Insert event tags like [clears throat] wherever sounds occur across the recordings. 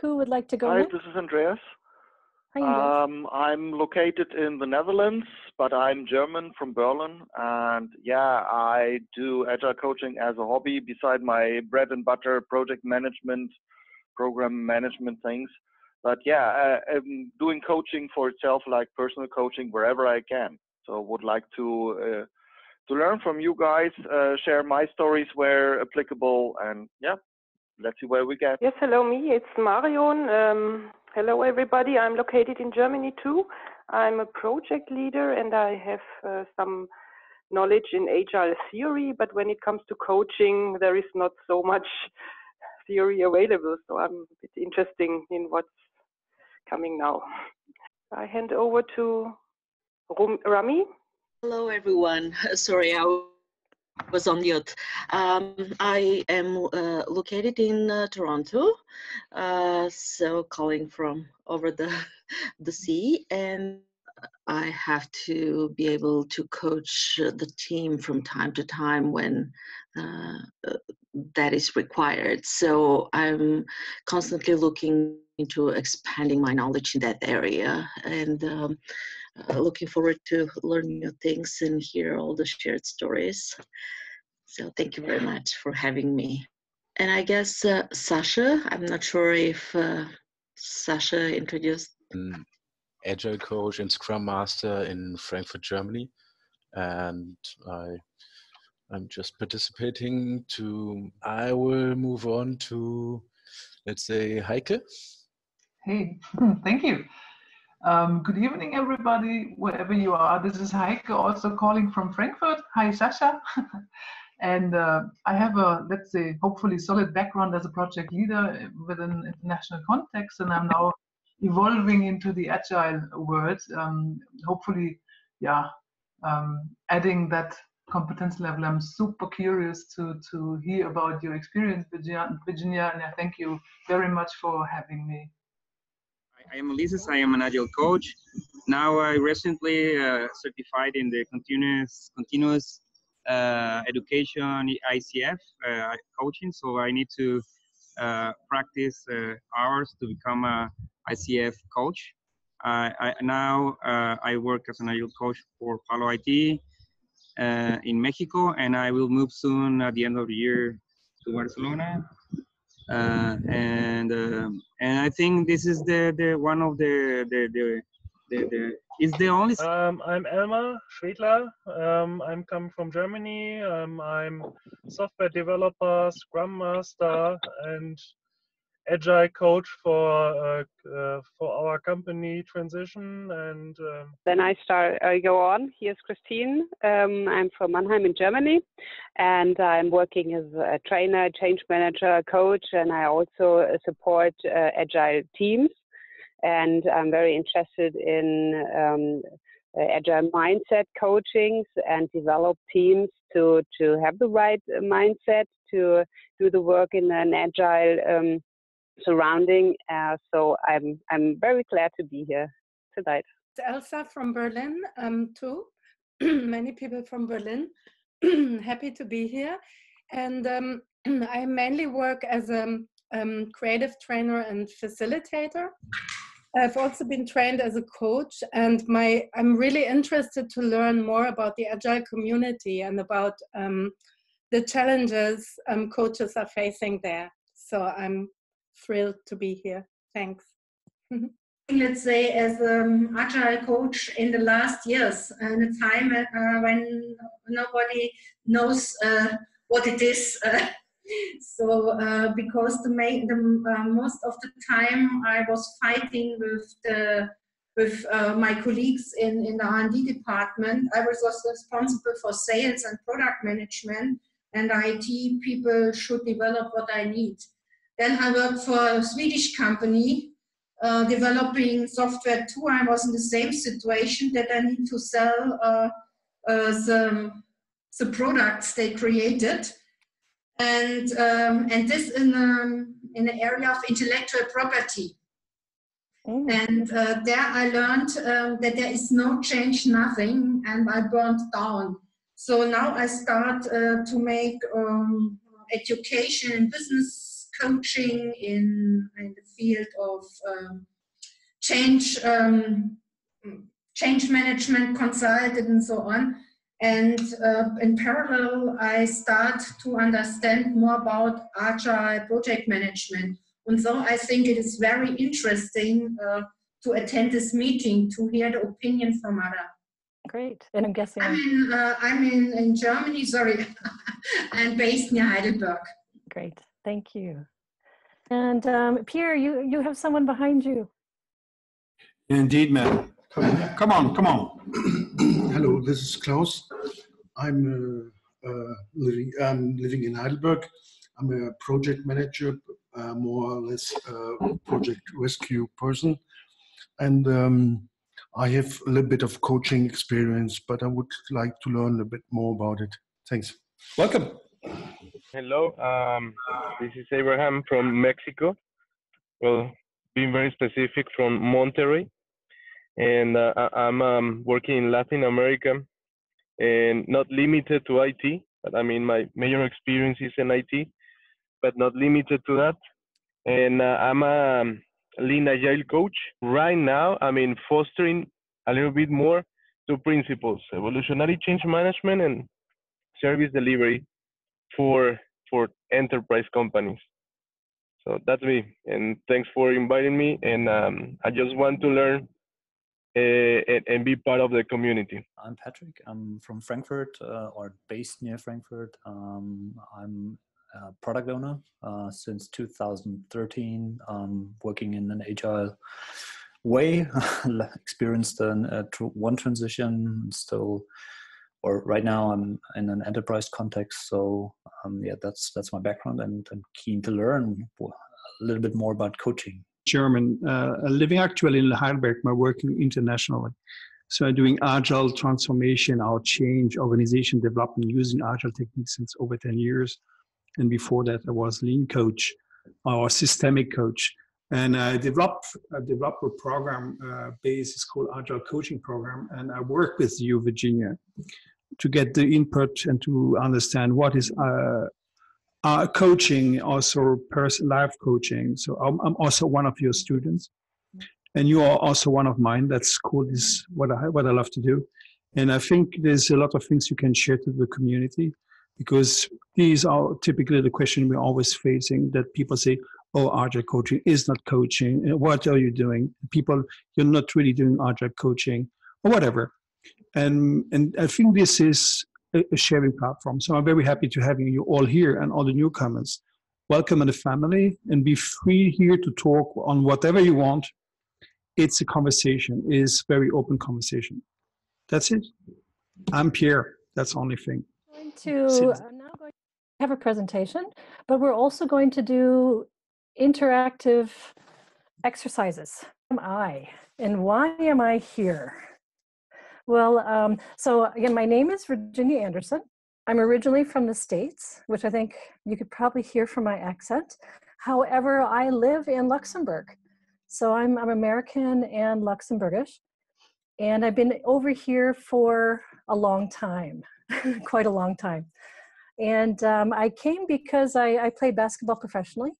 Who would like to go Hi, next? this is Andreas. Hi, Andreas. Um, I'm located in the Netherlands, but I'm German from Berlin. And yeah, I do agile coaching as a hobby beside my bread and butter project management, program management things. But yeah, uh, I'm doing coaching for itself, like personal coaching, wherever I can. So would like to uh, to learn from you guys, uh, share my stories where applicable, and yeah, let's see where we get. Yes, hello, me. It's Marion. Um, hello, everybody. I'm located in Germany too. I'm a project leader and I have uh, some knowledge in agile theory, but when it comes to coaching, there is not so much [laughs] theory available. So I'm a bit interested in what's coming now. I hand over to Rami. Hello, everyone. [laughs] Sorry, I was on mute. Um, I am uh, located in uh, Toronto, uh, so calling from over the [laughs] the sea, and I have to be able to coach the team from time to time when uh, that is required. So I'm constantly looking into expanding my knowledge in that area, and um, uh, looking forward to learn new things and hear all the shared stories. So thank you very much for having me. And I guess uh, Sasha, I'm not sure if uh, Sasha introduced. An agile coach and Scrum Master in Frankfurt, Germany, and I. I'm just participating to. I will move on to, let's say, Heike. Hey, [laughs] thank you. Um, good evening, everybody, wherever you are. This is Heike, also calling from Frankfurt. Hi, Sasha. [laughs] and uh, I have a, let's say, hopefully solid background as a project leader within international context, and I'm now evolving into the agile world. Um, hopefully, yeah, um, adding that competence level. I'm super curious to to hear about your experience, Virginia, Virginia and I thank you very much for having me. I am Ulises. I am an agile coach. Now I recently uh, certified in the continuous continuous uh, education ICF uh, coaching. So I need to uh, practice uh, hours to become a ICF coach. I, now uh, I work as an agile coach for Palo IT in Mexico, and I will move soon at the end of the year to Barcelona uh, and um, and I think this is the the one of the the the, the, the is the only. Um, I'm Elmar Schwedler. Um, I'm come from Germany. Um, I'm software developer, Scrum Master, and agile coach for uh, uh, for our company transition and um, then i start i go on. Here's christine. Um, i'm from mannheim in germany and i'm working as a trainer change manager coach and i also support uh, agile teams. And i'm very interested in um, agile mindset coachings and develop teams to to have the right mindset to do the work in an agile um, surrounding. Uh, so I'm I'm very glad to be here tonight. It's Elsa from Berlin um, too. [clears throat] Many people from Berlin. [clears throat] Happy to be here, and um, [clears throat] I mainly work as a um, creative trainer and facilitator. I've also been trained as a coach, and my I'm really interested to learn more about the agile community and about um, the challenges um, coaches are facing there. So I'm thrilled to be here. Thanks. Let's say as an agile coach in the last years, in a time uh, when nobody knows uh, what it is. Uh, [laughs] so uh, because the, main, the uh, most of the time I was fighting with the with uh, my colleagues in, in the R&D department. I was also responsible for sales and product management and IT people should develop what I need. Then I worked for a Swedish company uh, developing software too. I was in the same situation that I need to sell uh, uh, the, the products they created. And, um, and this in, um, in the area of intellectual property. Mm. And uh, there I learned um, that there is no change, nothing, and I burned down. So now I start uh, to make um, education and business coaching in, in the field of um, change um, change management consultant and so on. And uh, in parallel, I start to understand more about agile project management. And so I think it is very interesting uh, to attend this meeting to hear the opinion from other. Great. And I'm guessing. I'm in, uh, I'm in, in Germany, sorry. [laughs] I'm based near Heidelberg. Great. Thank you. And um, Pierre, you, you have someone behind you. Indeed, ma'am. Come on, come on. [clears throat] Hello, this is Klaus. I'm uh, uh, living, I'm living in Heidelberg. I'm a project manager, uh, more or less a project rescue person. And um, I have a little bit of coaching experience, but I would like to learn a bit more about it. Thanks. Welcome. Hello, um, this is Abraham from Mexico. Well, being very specific from Monterrey and uh, I'm um, working in Latin America and not limited to IT, but I mean my major experience is in IT, but not limited to that. And uh, I'm a um, lean agile coach. Right now, I mean fostering a little bit more two principles: evolutionary change management and service delivery for for enterprise companies. So that's me, and thanks for inviting me. And um, I just want to learn uh, and, and, be part of the community. I'm Patrick. I'm from Frankfurt uh, or based near Frankfurt. Um, I'm a product owner uh, since 2013, um, working in an agile way. [laughs] Experienced an, a tr- one transition, and still, or right now I'm in an enterprise context. So um, yeah, that's that's my background, and I'm keen to learn a little bit more about coaching. German, uh, living actually in Heidelberg, but working internationally. So I'm doing agile transformation, our change, organization development using agile techniques since over 10 years. And before that, I was lean coach or systemic coach. And I I developed a program uh, base, it's called Agile Coaching Program. And I work with you, Virginia, to get the input and to understand what is uh, uh, coaching, also person life coaching. So I'm, I'm, also one of your students, and you are also one of mine. That's cool. This what I what I love to do, and I think there's a lot of things you can share to the community, because these are typically the question we're always facing. That people say, "Oh, agile coaching is not coaching. What are you doing?" People, you're not really doing agile coaching, or whatever. And and I think this is a sharing platform. So I'm very happy to having you all here and all the newcomers. Welcome in the family and be free here to talk on whatever you want. It's a conversation, it's very open conversation. That's it. I'm Pierre. That's the only thing. Going to uh, now going to have a presentation, but we're also going to do interactive exercises. Am I and why am I here? Well, um, so again, my name is Virginia Anderson. I'm originally from the States, which I think you could probably hear from my accent. However, I live in Luxembourg. So I'm, I'm American and Luxembourgish. And I've been over here for a long time, [laughs] quite a long time. And um, I came because I, I play basketball professionally.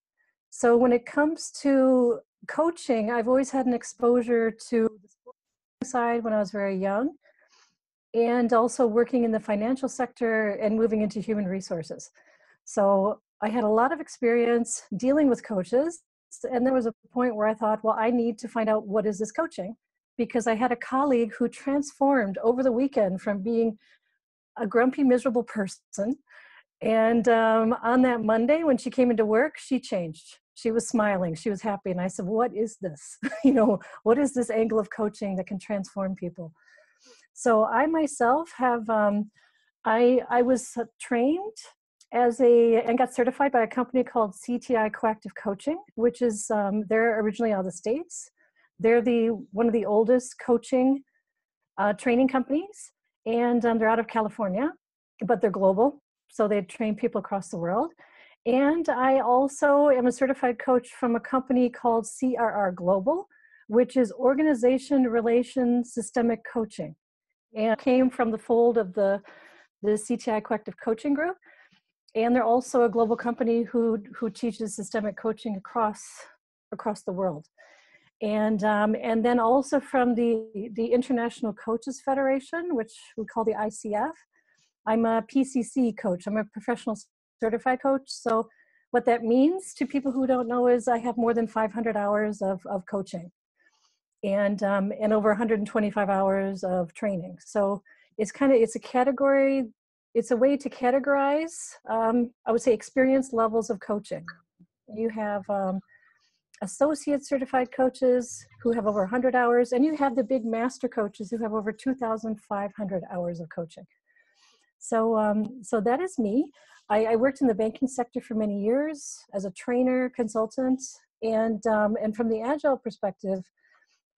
So when it comes to coaching, I've always had an exposure to the side when I was very young, and also working in the financial sector and moving into human resources. So I had a lot of experience dealing with coaches. And there was a point where I thought, well, I need to find out what is this coaching? Because I had a colleague who transformed over the weekend from being a grumpy, miserable person. And um, on that Monday, when she came into work, she changed. She was smiling. She was happy. And i said what is this? [laughs] You know what is this angle of coaching that can transform people? So i myself have um, i i was trained as a and got certified by a company called cti coactive coaching which is um, they're originally out of the states. They're the one of the oldest coaching uh, training companies. And um, they're out of california but they're global so they train people across the world and I also am a certified coach from a company called CRR Global, which is Organization Relation Systemic Coaching. And came from the fold of the, the CTI Collective Coaching Group. and they're also a global company who who teaches systemic coaching across across the world and um, and then also from the the international coaches federation which we call the icf i'm a pcc coach. I'm a professional certified coach. So what that means to people who don't know is i have more than 500 hours of, of coaching and um, and over 125 hours of training. So it's kind of it's a category it's a way to categorize um, i would say experience levels of coaching. You have um, associate certified coaches who have over 100 hours and you have the big master coaches who have over 2500 hours of coaching so um, so that is me I, I, worked in the banking sector for many years as a trainer consultant and um, and from the agile perspective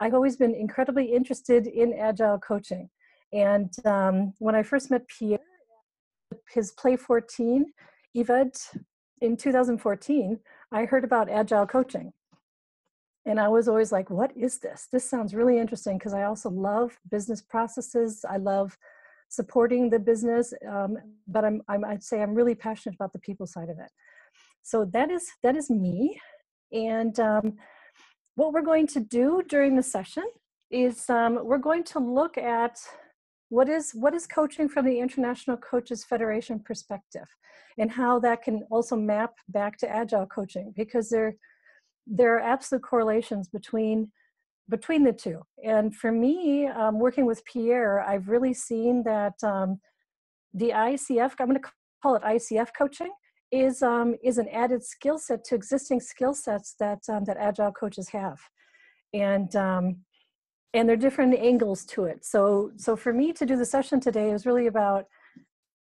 i've always been incredibly interested in agile coaching and um, when i first met pierre his Play14 event in 2014 i heard about agile coaching and I was always like, what is this? This sounds really interesting because I also love business processes. I love supporting the business, um, but I'm, I'm, I'd say I'm really passionate about the people side of it. So that is, that is me. And um, what we're going to do during the session is um, we're going to look at what is, what is coaching from the International Coaches Federation perspective and how that can also map back to agile coaching because they're, there are absolute correlations between between the two. And for me, um, working with Pierre, I've really seen that um, the ICF, I'm going to call it ICF coaching, is um, is an added skill set to existing skill sets that um, that agile coaches have, and um, and there are different angles to it. So so for me to do the session today is really about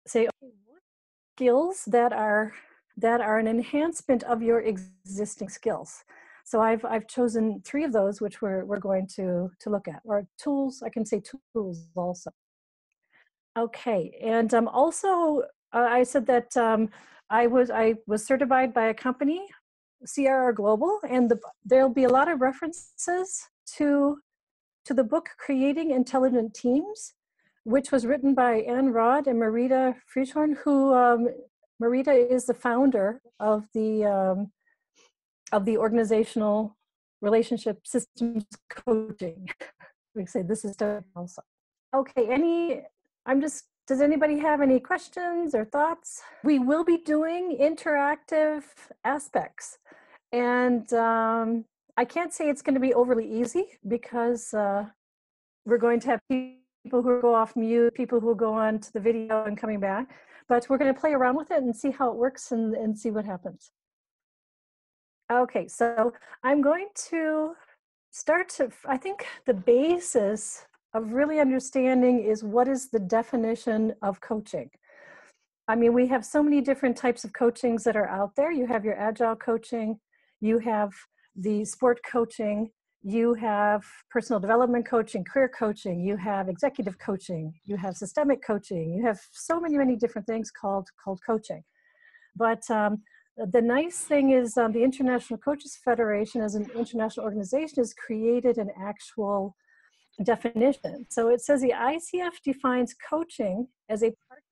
say okay, skills that are that are an enhancement of your existing skills. So I've, I've chosen three of those, which we're, we're going to, to look at, or tools, I can say tools also. Okay, and um, also uh, I said that um, I, was, I was certified by a company, CRR Global, and the, there'll be a lot of references to, to the book Creating Intelligent Teams, which was written by Anne Rød and Marita Fridjhon, who um, Marita is the founder of the um, of the organizational relationship systems coaching. [laughs] we say this is also. Okay, any, I'm just, does anybody have any questions or thoughts? We will be doing interactive aspects. And um, I can't say it's going to be overly easy because uh, we're going to have people who go off mute, people who go on to the video and coming back. But we're going to play around with it and see how it works and, and see what happens. Okay, so I'm going to start to, I think the basis of really understanding is what is the definition of coaching. I mean, we have so many different types of coachings that are out there. You have your agile coaching, you have the sport coaching, you have personal development coaching, career coaching, you have executive coaching, you have systemic coaching, you have so many, many different things called, called coaching. But um, the nice thing is um, the International Coaches Federation as an international organization has created an actual definition. So it says the ICF defines coaching as a partner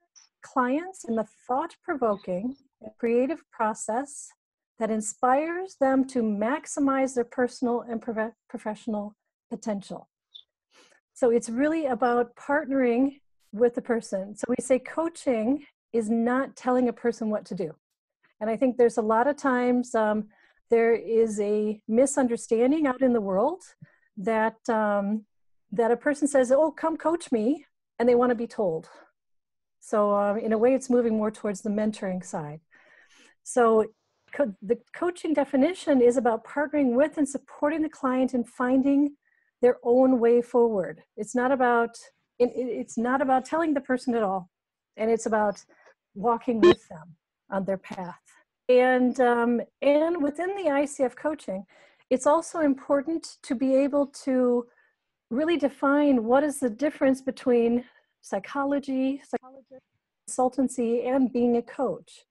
clients in the thought-provoking creative process that inspires them to maximize their personal and prof professional potential. So it's really about partnering with the person. So we say coaching is not telling a person what to do. And I think there's a lot of times um, there is a misunderstanding out in the world that um, that a person says, "Oh, come coach me," and they want to be told. So uh, in a way, it's moving more towards the mentoring side. So co the coaching definition is about partnering with and supporting the client in finding their own way forward. It's not about it, it's not about telling the person at all, and it's about walking with them on their path. And, um, and within the ICF coaching, it's also important to be able to really define what is the difference between psychology, psychology consultancy, and being a coach.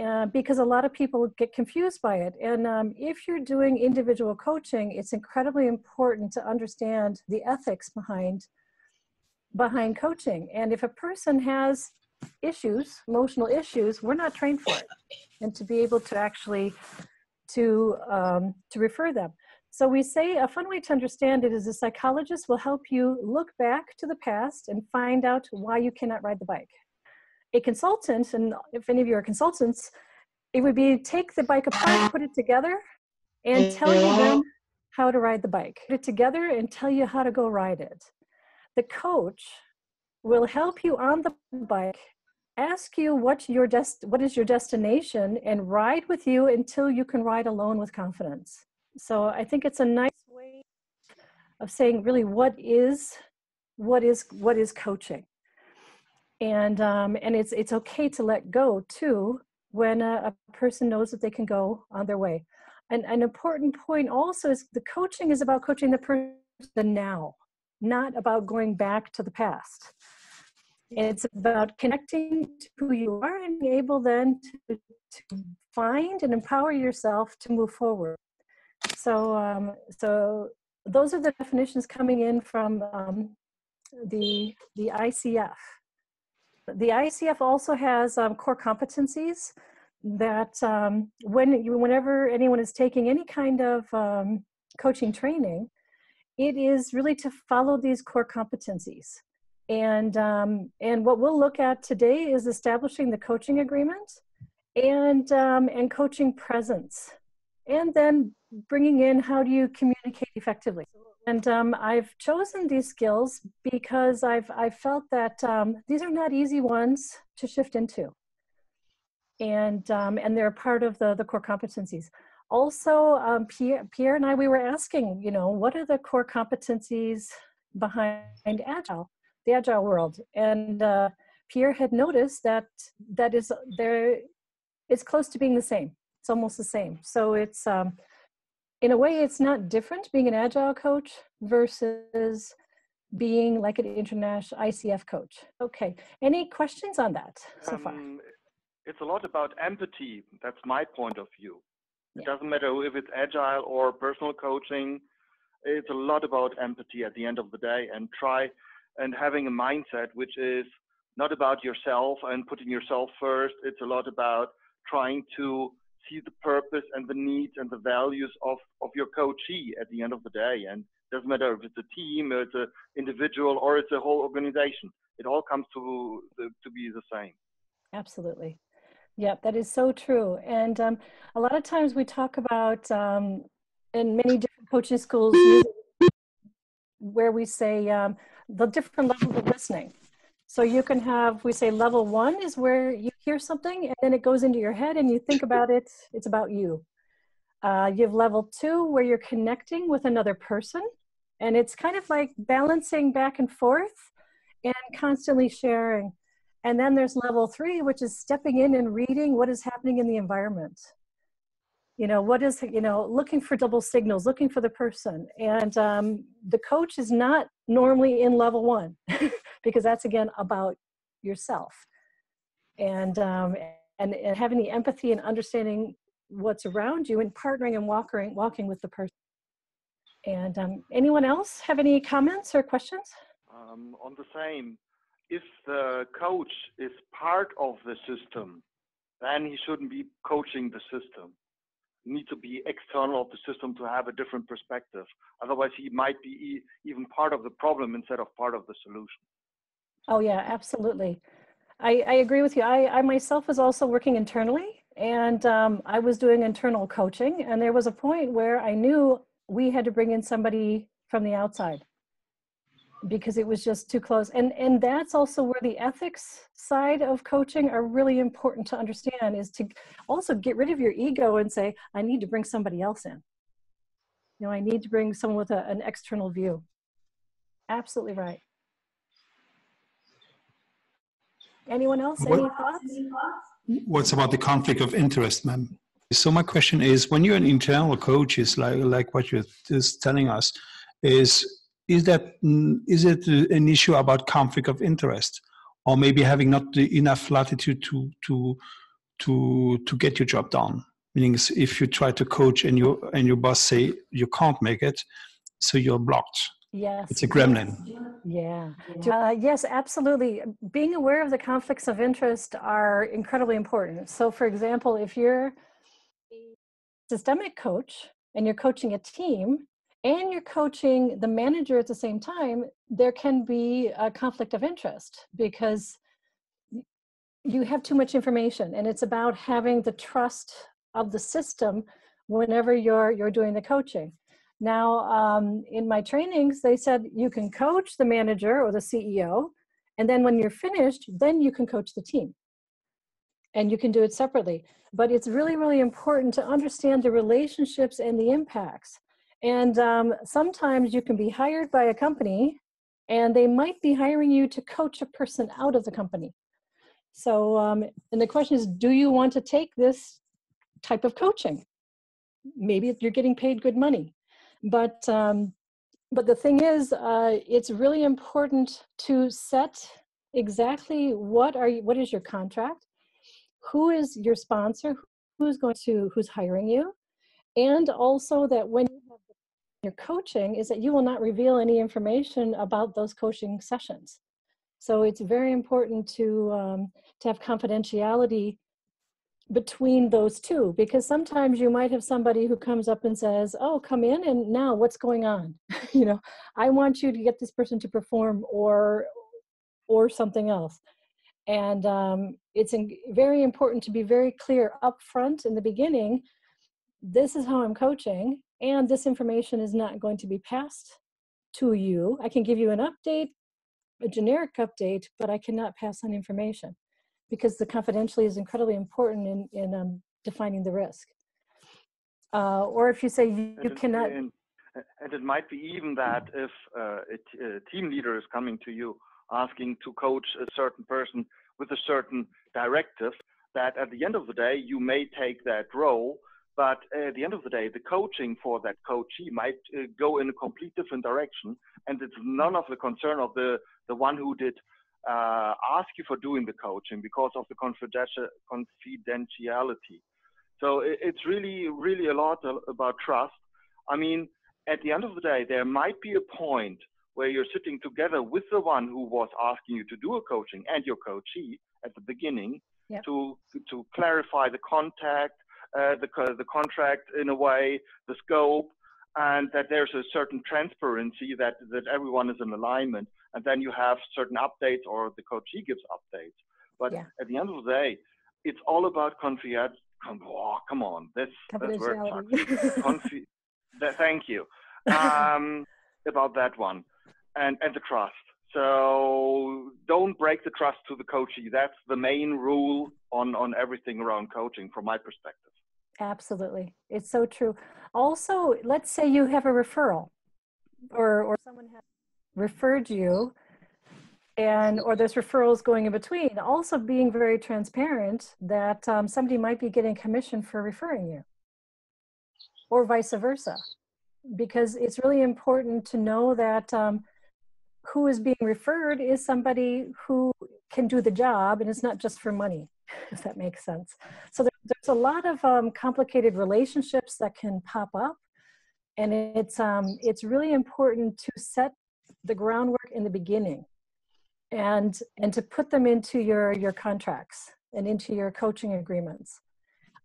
Uh, because a lot of people get confused by it. And um, if you're doing individual coaching, it's incredibly important to understand the ethics behind behind coaching. And if a person has issues, emotional issues, we're not trained for it. And to be able to actually to um, to refer them. So we say a fun way to understand it is a psychologist will help you look back to the past and find out why you cannot ride the bike. A consultant, and if any of you are consultants, it would be take the bike apart, put it together, and tell you then how to ride the bike. Put it together and tell you how to go ride it. The coach will help you on the bike ask you what your dest- what is your destination and ride with you until you can ride alone with confidence. So i think it's a nice way of saying really what is what is what is coaching. And um, and it's it's okay to let go too when a, a person knows that they can go on their way. And an important point also is the coaching is about coaching the person now not about going back to the past it's about connecting to who you are and being able then to, to find and empower yourself to move forward. So, um, so those are the definitions coming in from um, the the ICF. The ICF also has um, core competencies that um, when you, whenever anyone is taking any kind of um, coaching training, it is really to follow these core competencies. And, um, and what we'll look at today is establishing the coaching agreement and, um, and coaching presence. And then bringing in how do you communicate effectively. And um, I've chosen these skills because I've, I've felt that um, these are not easy ones to shift into. And, um, and they're part of the, the core competencies. Also, um, Pierre, Pierre and I, we were asking, you know, what are the core competencies behind Agile? The agile world. And uh, Pierre had noticed that that is there, it's close to being the same. It's almost the same. So it's um, in a way, it's not different being an agile coach versus being like an international ICF coach. Okay. Any questions on that so um, far? It's a lot about empathy. That's my point of view. It doesn't matter if it's agile or personal coaching. It's a lot about empathy at the end of the day and try and having a mindset which is not about yourself and putting yourself first. It's a lot about trying to see the purpose and the needs and the values of, of your coachee at the end of the day. And it doesn't matter if it's a team, or it's an individual, or it's a whole organization. It all comes to to be the same. Absolutely. Yep, that is so true. And um, a lot of times we talk about um, in many different coaching schools [laughs] where we say, um, the different levels of listening. So you can have, we say level one is where you hear something and then it goes into your head and you think about it, it's about you. Uh, you have level two where you're connecting with another person and it's kind of like balancing back and forth and constantly sharing. And then there's level three, which is stepping in and reading what is happening in the environment you know what is you know looking for double signals looking for the person. And um, the coach is not normally in level one [laughs] because that's again about yourself. And um, and, and having the empathy and understanding what's around you and partnering and walking walking with the person. And um, anyone else have any comments or questions? Um, on the same if the coach is part of the system then he shouldn't be coaching the system need to be external of the system to have a different perspective. Otherwise, he might be e even part of the problem instead of part of the solution. Oh yeah, absolutely. I, I agree with you. I, I myself was also working internally and um, I was doing internal coaching and there was a point where I knew we had to bring in somebody from the outside because it was just too close. And and that's also where the ethics side of coaching are really important to understand is to also get rid of your ego and say i need to bring somebody else in. You know i need to bring someone with a, an external view. Absolutely right. Anyone else? What, any thoughts? What's about the conflict of interest ma'am? So my question is when you're an internal coach is like like what you're just telling us is is that mm, it an issue about conflict of interest or maybe having not enough latitude to to to to get your job done meaning if you try to coach and your and your boss say you can't make it so you're blocked yes it's a gremlin Yeah. Uh, yes, absolutely. Being aware of the conflicts of interest are incredibly important. So, for example, if you're a systemic coach and you're coaching a team and you're coaching the manager at the same time, there can be a conflict of interest because you have too much information and it's about having the trust of the system whenever you're you're doing the coaching. Now um, in my trainings they said you can coach the manager or the ceo and then when you're finished then you can coach the team. And you can do it separately. But it's really really important to understand the relationships and the impacts and um, sometimes you can be hired by a company and they might be hiring you to coach a person out of the company so, um, and the question is, do you want to take this type of coaching? Maybe you're getting paid good money, but um, but the thing is, uh, it's really important to set exactly what are you, what is your contract, who is your sponsor, who's going to who's hiring you, and also that when your coaching is that you will not reveal any information about those coaching sessions. So it's very important to um, to have confidentiality between those two because sometimes you might have somebody who comes up and says oh come in and now what's going on? [laughs] You know i want you to get this person to perform or or something else. And um, it's in, very important to be very clear up front in the beginning this is how i'm coaching and this information is not going to be passed to you i can give you an update a generic update but i cannot pass on information because the confidentiality is incredibly important in, in um, defining the risk. Uh, or if you say you, you cannot. And, and, it might be even that if uh, a, a team leader is coming to you asking to coach a certain person with a certain directive, that at the end of the day, you may take that role. But at the end of the day, the coaching for that coachee might uh, go in a complete different direction, and it's none of the concern of the the one who did uh, ask you for doing the coaching because of the confidentiality. So it's really, really a lot about trust. I mean, at the end of the day, there might be a point where you're sitting together with the one who was asking you to do a coaching and your coachee at the beginning yep. to to clarify the contact, uh, the the contract in a way, the scope, and that there's a certain transparency that that everyone is in alignment and then you have certain updates or the coachee gives updates. But yeah. at the end of the day, it's all about confidence. Oh, come on, this that word. Confi- thank you. Um, [laughs] about that one, and and the trust. So don't break the trust to the coachee. That's the main rule on on everything around coaching, from my perspective. Absolutely, it's so true. Also, let's say you have a referral, or or someone has referred you and or there's referrals going in between also being very transparent that um, somebody might be getting commission for referring you or vice versa because it's really important to know that um, who is being referred is somebody who can do the job and it's not just for money [laughs] if that makes sense. So there, there's a lot of um, complicated relationships that can pop up and it's um, it's really important to set the groundwork in the beginning and and to put them into your your contracts and into your coaching agreements.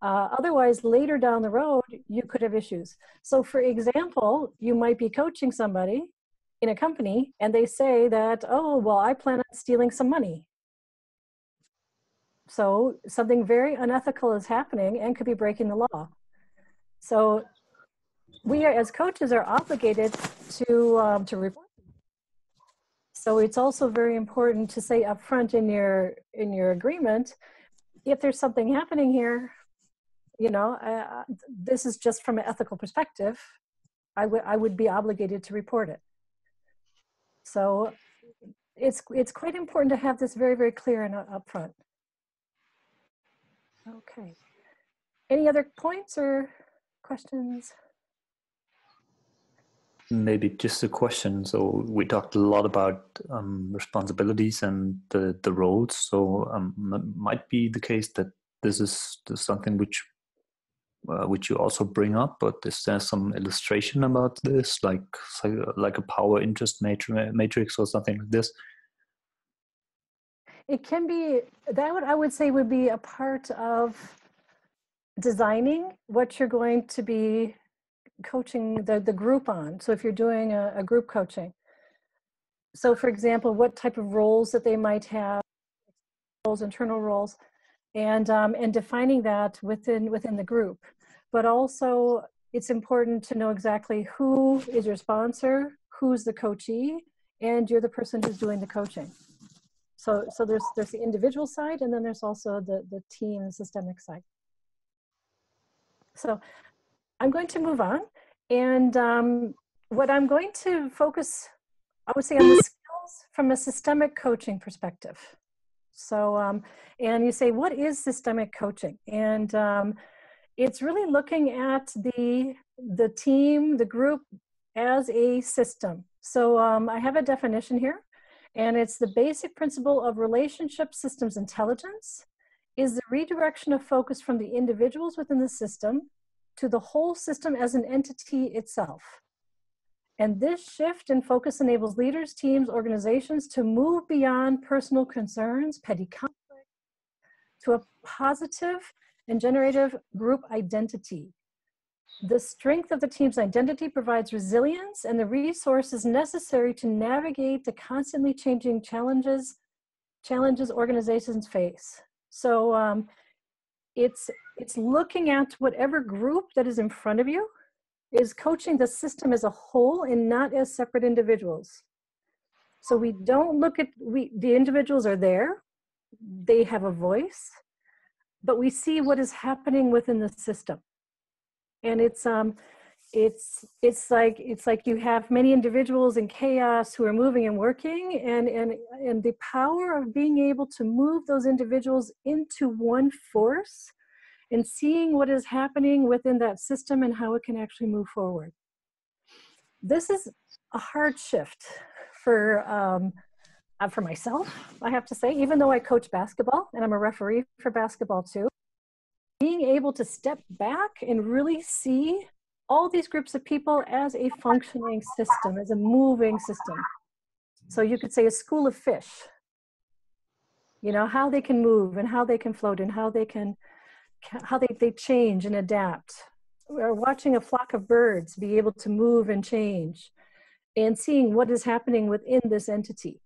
Uh, otherwise later down the road you could have issues. So for example you might be coaching somebody in a company and they say that oh well i plan on stealing some money so something very unethical is happening and could be breaking the law so we are, as coaches are obligated to um, to report so it's also very important to say upfront in your in your agreement, if there's something happening here, you know, uh, this is just from an ethical perspective. I would I would be obligated to report it. So it's it's quite important to have this very very clear and upfront. Okay. Any other points or questions? maybe just a question. So we talked a lot about um, responsibilities and the the roles. So um, might be the case that this is something which uh, which you also bring up, but is there some illustration about this, like like a power interest matrix or something like this? It can be that would I would say would be a part of designing what you're going to be coaching the, the group on. So if you're doing a, a group coaching, so for example, what type of roles that they might have, roles, internal roles, and um, and defining that within within the group. But also, it's important to know exactly who is your sponsor, who's the coachee, and you're the person who's doing the coaching. So so there's there's the individual side, and then there's also the the team systemic side. So I'm going to move on, and um, what I'm going to focus, I would say, on the skills from a systemic coaching perspective. So, um, and you say, what is systemic coaching? And um, it's really looking at the the team, the group as a system. So um, I have a definition here, and it's the basic principle of relationship systems intelligence is the redirection of focus from the individuals within the system to the whole system as an entity itself. And this shift in focus enables leaders, teams, organizations to move beyond personal concerns, petty conflict, to a positive and generative group identity. The strength of the team's identity provides resilience and the resources necessary to navigate the constantly changing challenges challenges organizations face. So um, it's it's looking at whatever group that is in front of you is coaching the system as a whole and not as separate individuals. So we don't look at we the individuals are there, they have a voice, but we see what is happening within the system. And it's um it's it's like it's like you have many individuals in chaos who are moving and working and and and the power of being able to move those individuals into one force and seeing what is happening within that system and how it can actually move forward. This is a hard shift for um, uh, for myself, I have to say, even though I coach basketball and I'm a referee for basketball too, able to step back and really see all these groups of people as a functioning system, as a moving system. So you could say a school of fish, you know, how they can move and how they can float and how they can how they, they change and adapt. Or watching a flock of birds be able to move and change and seeing what is happening within this entity.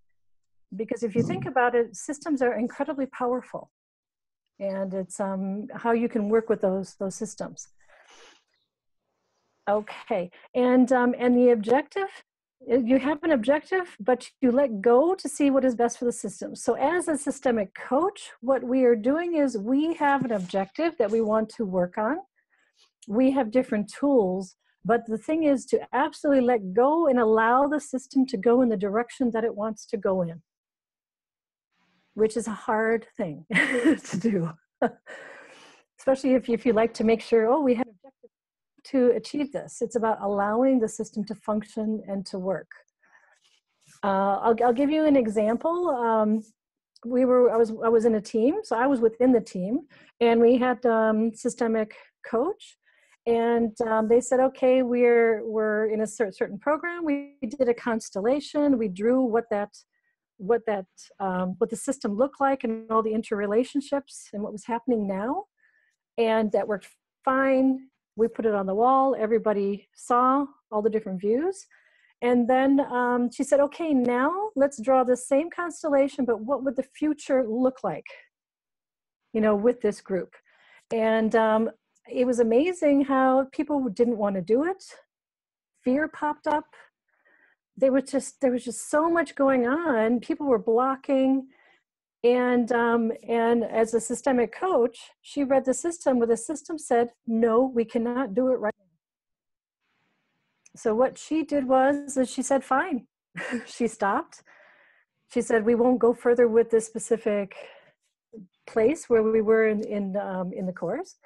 Because if you think about it systems are incredibly powerful and it's um, how you can work with those those systems okay and um, and the objective you have an objective, but you let go to see what is best for the system. So, as a systemic coach, what we are doing is we have an objective that we want to work on. We have different tools, but the thing is to absolutely let go and allow the system to go in the direction that it wants to go in, which is a hard thing [laughs] to do. Especially if you, if you like to make sure, oh, we have to achieve this. It's about allowing the system to function and to work. Uh, I'll, I'll, give you an example. Um, we were, I was, I was in a team, so I was within the team, and we had um, systemic coach, and um, they said, okay, we're we're in a certain program. We did a constellation. We drew what that what that um, what the system looked like and all the interrelationships and what was happening now, and that worked fine. We put it on the wall. Everybody saw all the different views. And then um, she said okay now let's draw the same constellation but what would the future look like you know with this group? And um, it was amazing how people didn't want to do it. Fear popped up there was just there was just so much going on. People were blocking. And um, and as a systemic coach she read the system where the system said no we cannot do it right. So what she did was she said fine. [laughs] She stopped. She said we won't go further with this specific place where we were in in, um, in the course.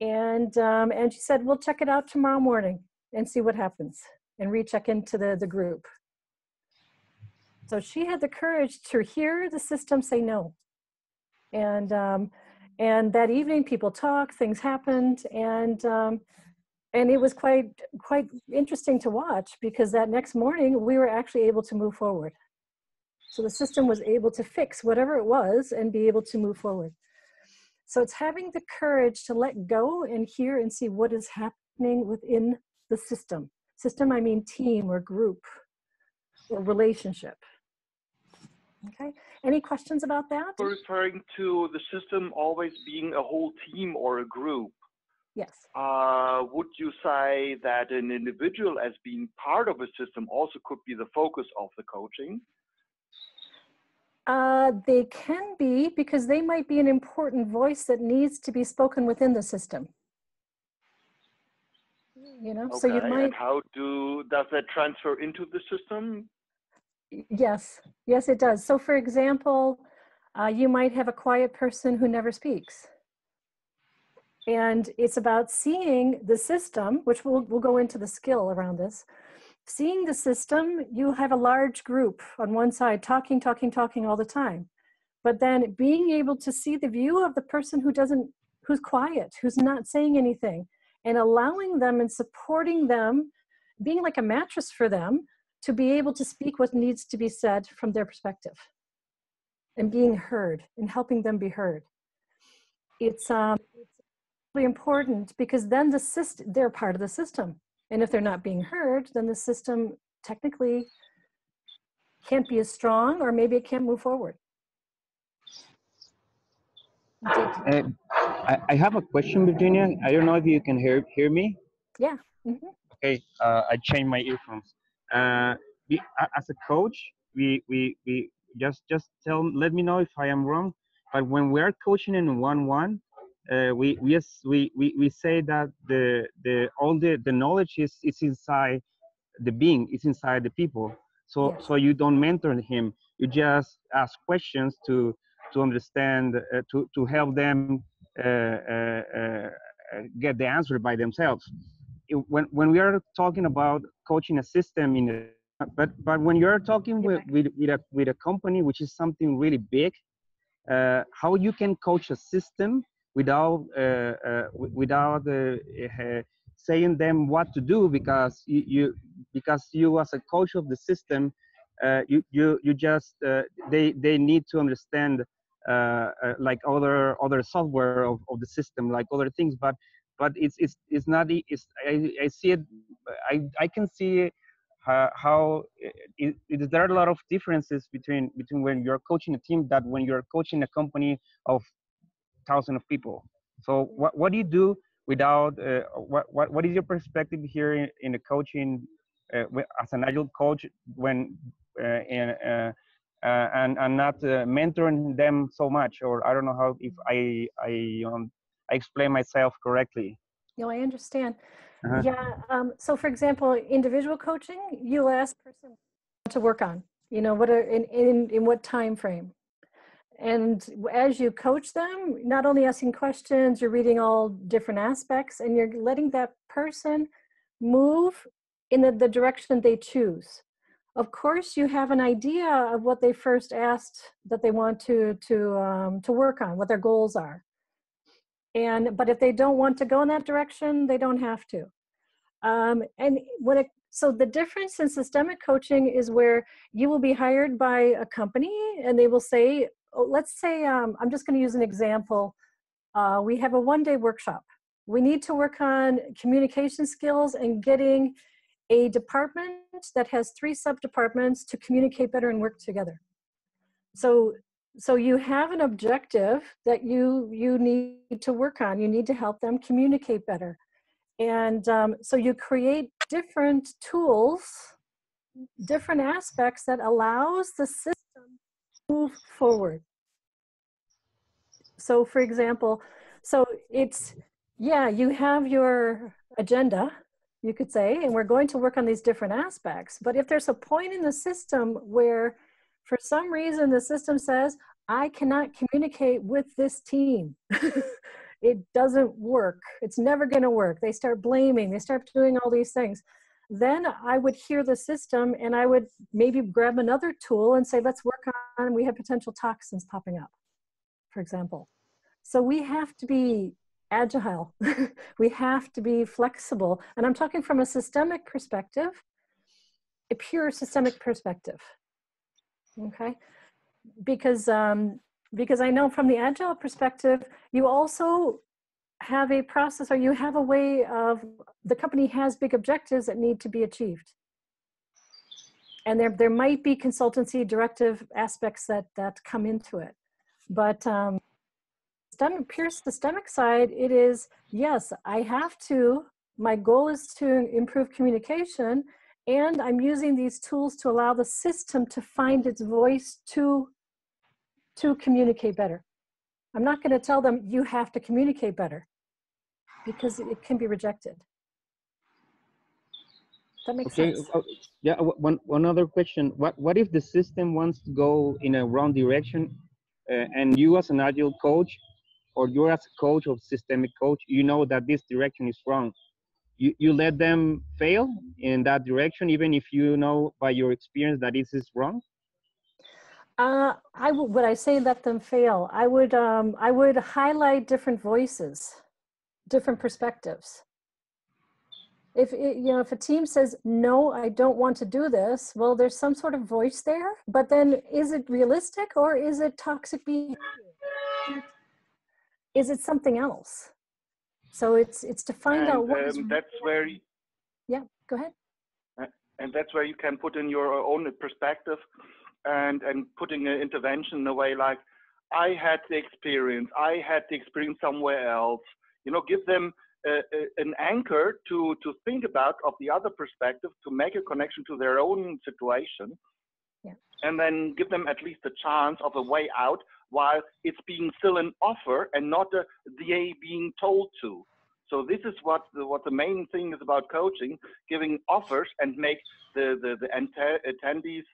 And um, and she said we'll check it out tomorrow morning and see what happens and recheck into the the group so she had the courage to hear the system say no. And, um, And that evening, people talked, things happened, and um, and it was quite quite interesting to watch because that next morning we were actually able to move forward. So the system was able to fix whatever it was and be able to move forward. So it's having the courage to let go and hear and see what is happening within the system. System, I mean team or group or relationship. Okay, any questions about that? Referring to the system always being a whole team or a group. Yes. Uh, would you say that an individual as being part of a system also could be the focus of the coaching? Uh, they can be because they might be an important voice that needs to be spoken within the system. You know, okay. so you might. And how do does that transfer into the system? Yes, yes, it does. So, for example, uh, you might have a quiet person who never speaks. And it's about seeing the system, which we'll, we'll go into the skill around this. Seeing the system, you have a large group on one side talking, talking, talking all the time. But then being able to see the view of the person who doesn't, who's quiet, who's not saying anything, and allowing them and supporting them, being like a mattress for them to be able to speak what needs to be said from their perspective and being heard and helping them be heard. It's, um, it's really important because then the system, they're part of the system. And if they're not being heard, then the system technically can't be as strong or maybe it can't move forward. I, I have a question, Virginia. I don't know if you can hear hear me. Yeah. Mm -hmm. Okay. Uh, I changed my earphones. Uh, we, as a coach, we, we, we just just tell let me know if I am wrong. But when we are coaching in one one, uh, we yes we, we we say that the the all the the knowledge is is inside the being, it's inside the people. So yes. so you don't mentor him. You just ask questions to to understand uh, to to help them Uh, uh, uh, get the answer by themselves. It, when when we are talking about coaching a system in a, but but when you're talking with, with, with a with a company which is something really big, how you can coach a system without without saying them what to do because you, you because you as a coach of the system uh, you you you just uh, they they need to understand uh, like other other software of, of the system like other things but but it's it's it's not it's I, I see it I I can see how, how it, it, there are a lot of differences between between when you're coaching a team that when you're coaching a company of thousands of people. So what what do you do without uh, what, what what is your perspective here in, in the coaching uh, as an agile coach when uh, in, and and not mentoring them so much or I don't know how if I I um, I explain myself correctly. No, I understand. Uh-huh. Yeah. Um, so, for example, individual coaching, you'll ask person to work on. You know, what are in in in what time frame, and as you coach them, not only asking questions, you're reading all different aspects, and you're letting that person move in the, the direction they choose. Of course, you have an idea of what they first asked that they want to to um, to work on, what their goals are. And but if they don't want to go in that direction they don't have to. Um, and when it so the difference in systemic coaching is where you will be hired by a company and they will say oh, let's say um, i'm just going to use an example. Uh, we have a one day workshop. We need to work on communication skills and getting a department that has three sub departments to communicate better and work together. So so you have an objective that you you need to work on. You need to help them communicate better. And um, so you create different tools different aspects that allows the system to move forward. So for example so it's yeah you have your agenda you could say and we're going to work on these different aspects. But if there's a point in the system where for some reason the system says i cannot communicate with this team [laughs] it doesn't work. It's never going to work. They start blaming. They start doing all these things. Then i would hear the system and i would maybe grab another tool and say let's work on we have potential toxins popping up for example. So we have to be agile. [laughs] we have to be flexible. And I'm talking from a systemic perspective, a pure systemic perspective. Okay? Because um, because I know from the agile perspective, you also have a process or you have a way of the company has big objectives that need to be achieved and there there might be consultancy directive aspects that that come into it but um systemic pure systemic side it is yes i have to my goal is to improve communication and i'm using these tools to allow the system to find its voice to to communicate better i'm not going to tell them you have to communicate better because it can be rejected. That makes okay. sense. Uh, yeah. One one other question. What what if the system wants to go in a wrong direction, uh, and you as an agile coach, or you're as a coach or systemic coach, you know that this direction is wrong. You you let them fail in that direction, even if you know by your experience that this is wrong. Uh, I would. Would I say let them fail? I would. Um, I would highlight different voices different perspectives. If it, you know, if a team says no, I don't want to do this, well, there's some sort of voice there. But then, is it realistic or is it toxic behavior? Is it something else? So it's it's to find and, out what is. Um, that's where. You, yeah, go ahead. And that's where you can put in your own perspective, and and putting an intervention in a way like, I had the experience, I had the experience somewhere else you know, give them uh, an anchor to to think about of the other perspective, to make a connection to their own situation, yeah. and then give them at least a chance of a way out while it's being still an offer and not a they being told to. So this is what the, what the main thing is about coaching: giving offers and make the the, the attendees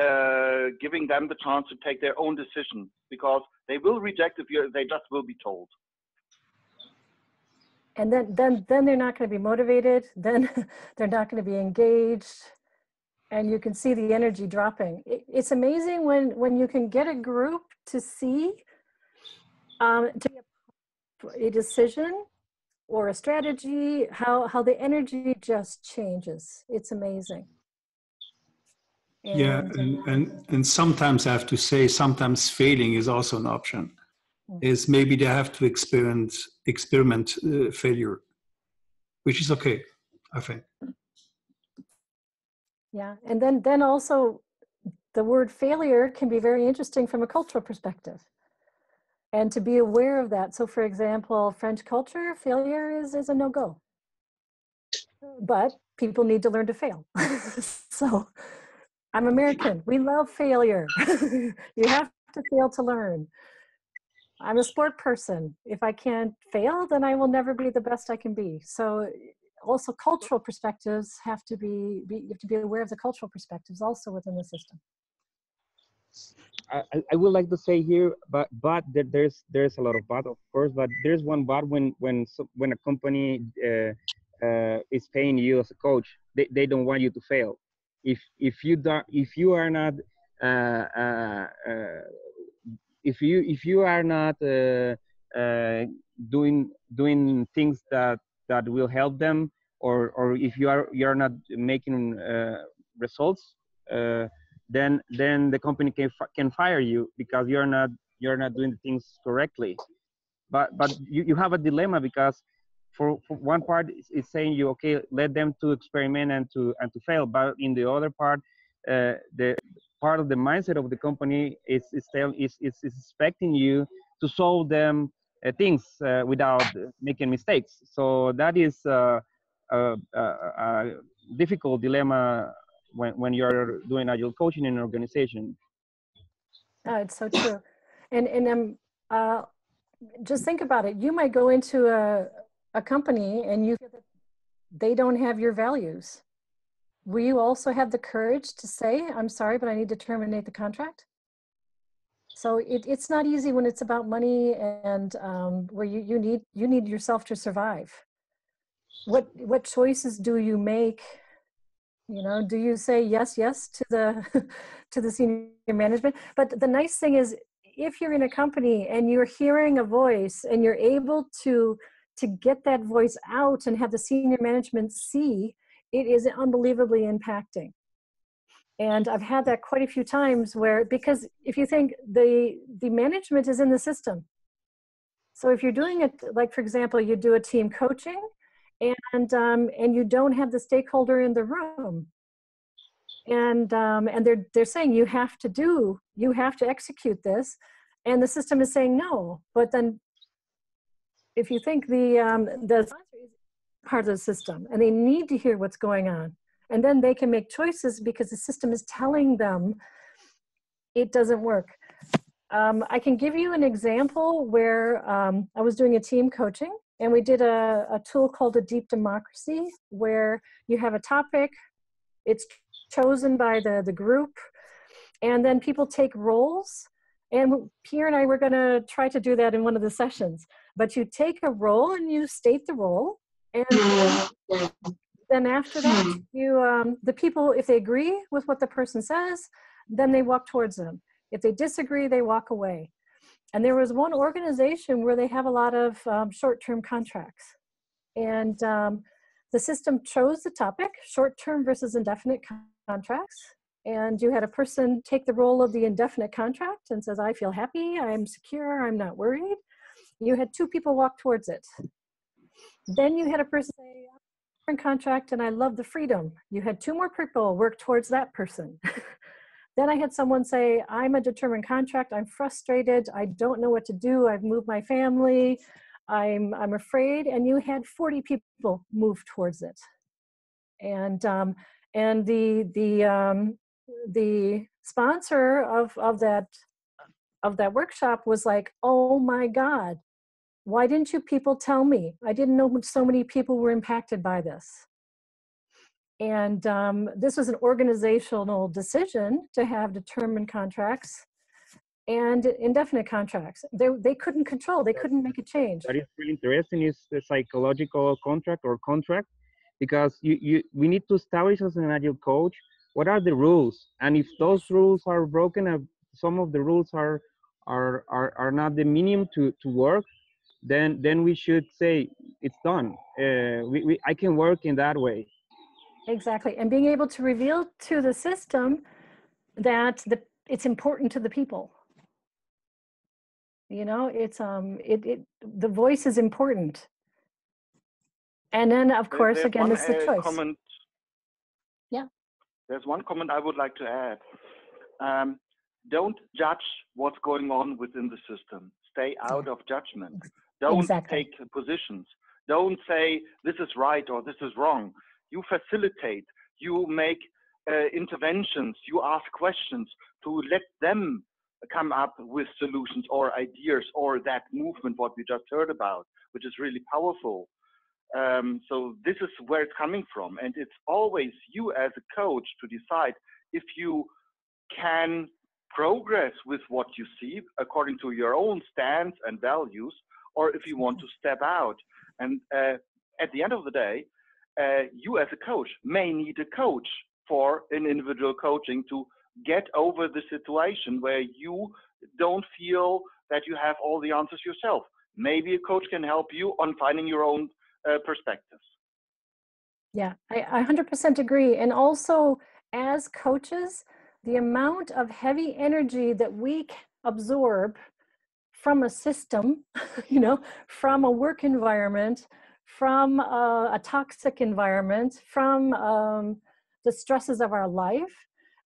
uh, giving them the chance to take their own decision because they will reject if you they just will be told. And then then then they're not going to be motivated. Then [laughs] they're not going to be engaged and you can see the energy dropping. It, it's amazing when when you can get a group to see um, to a decision or a strategy how how the energy just changes. It's amazing. And, yeah and, and and sometimes i have to say sometimes failing is also an option. Is maybe they have to experience experiment uh, failure, which is okay, I think. Yeah, and then then also the word failure can be very interesting from a cultural perspective, and to be aware of that. So, for example, French culture, failure is is a no go, but people need to learn to fail. [laughs] so, I'm American. We love failure. [laughs] you have to fail to learn. I'm a sport person. If I can't fail, then I will never be the best I can be. So also cultural perspectives have to be, be you have to be aware of the cultural perspectives also within the system. I, I would like to say here, but but there's there's a lot of but of course, but there's one but when when when a company uh, uh, is paying you as a coach, they, they don't want you to fail. If if you don't if you are not uh, uh, uh if you if you are not uh, doing doing things that that will help them or or if you are you're not making uh, results uh, then then the company can can fire you because you're not you're not doing things correctly. But but you, you have a dilemma because for, for one part it's saying you okay let them to experiment and to and to fail. But in the other part uh, the part of the mindset of the company is is, is, is, is expecting you to solve them things uh, without making mistakes. So that is uh, a, a, a, difficult dilemma when, when you're doing agile coaching in an organization. Oh, it's so true. And, and um, uh, just think about it. You might go into a, a company and you they don't have your values will you also have the courage to say, I'm sorry, but I need to terminate the contract? So it, it's not easy when it's about money and um, where you, you need you need yourself to survive. What what choices do you make? You know, do you say yes, yes to the [laughs] to the senior management? But the nice thing is if you're in a company and you're hearing a voice and you're able to to get that voice out and have the senior management see, it is unbelievably impacting. And I've had that quite a few times where because if you think the the management is in the system. So if you're doing it like for example, you do a team coaching and um, and you don't have the stakeholder in the room. And um, and they're they're saying you have to do you have to execute this. And the system is saying no. But then if you think the um, the part of the system and they need to hear what's going on and then they can make choices because the system is telling them it doesn't work um, i can give you an example where um, i was doing a team coaching and we did a, a tool called a deep democracy where you have a topic it's chosen by the, the group and then people take roles and Pierre and I were going to try to do that in one of the sessions. But you take a role and you state the role, and then after that, you um, the people, if they agree with what the person says, then they walk towards them. If they disagree, they walk away. And there was one organization where they have a lot of um, short-term contracts, and um, the system chose the topic: short-term versus indefinite contracts. And you had a person take the role of the indefinite contract and says i feel happy i'm secure i'm not worried. You had two people walk towards it. Then you had a person say contract and i love the freedom. You had two more people work towards that person. [laughs] Then i had someone say i'm a determined contract. I'm frustrated. I don't know what to do. I've moved my family. I'm i'm afraid. And you had 40 people move towards it. And um, and the the um, the sponsor of of that of that workshop was like oh my god why didn't you people tell me? I didn't know so many people were impacted by this. And um, this was an organizational decision to have determined contracts and indefinite contracts. They, they couldn't control they couldn't make a change. What is really interesting is the psychological contract or contract because you, you we need to establish as an agile coach what are the rules and if those rules are broken uh, some of the rules are are are, are not the minimum to to work then then we should say it's done. Uh, we, we i can work in that way. Exactly and being able to reveal to the system that the it's important to the people. You know it's um it, it the voice is important. And then of course there's again one, this is the uh, choice. Comment, yeah. There's one comment I would like to add. Um, don't judge what's going on within the system. Stay out of judgment. Don't Exactly. take positions. Don't say this is right or this is wrong. You facilitate. You make uh, interventions. You ask questions to let them come up with solutions or ideas or that movement what we just heard about, which is really powerful. Um, so this is where it's coming from, and it's always you as a coach to decide if you can progress with what you see according to your own stance and values, or if you want to step out. And uh, at the end of the day, uh, you as a coach may need a coach for an individual coaching to get over the situation where you don't feel that you have all the answers yourself. Maybe a coach can help you on finding your own uh, perspectives. Yeah, I, I 100% agree. And also, as coaches, the amount of heavy energy that we absorb from a system, [laughs] you know, from a work environment, from a, a toxic environment, from um, the stresses of our life,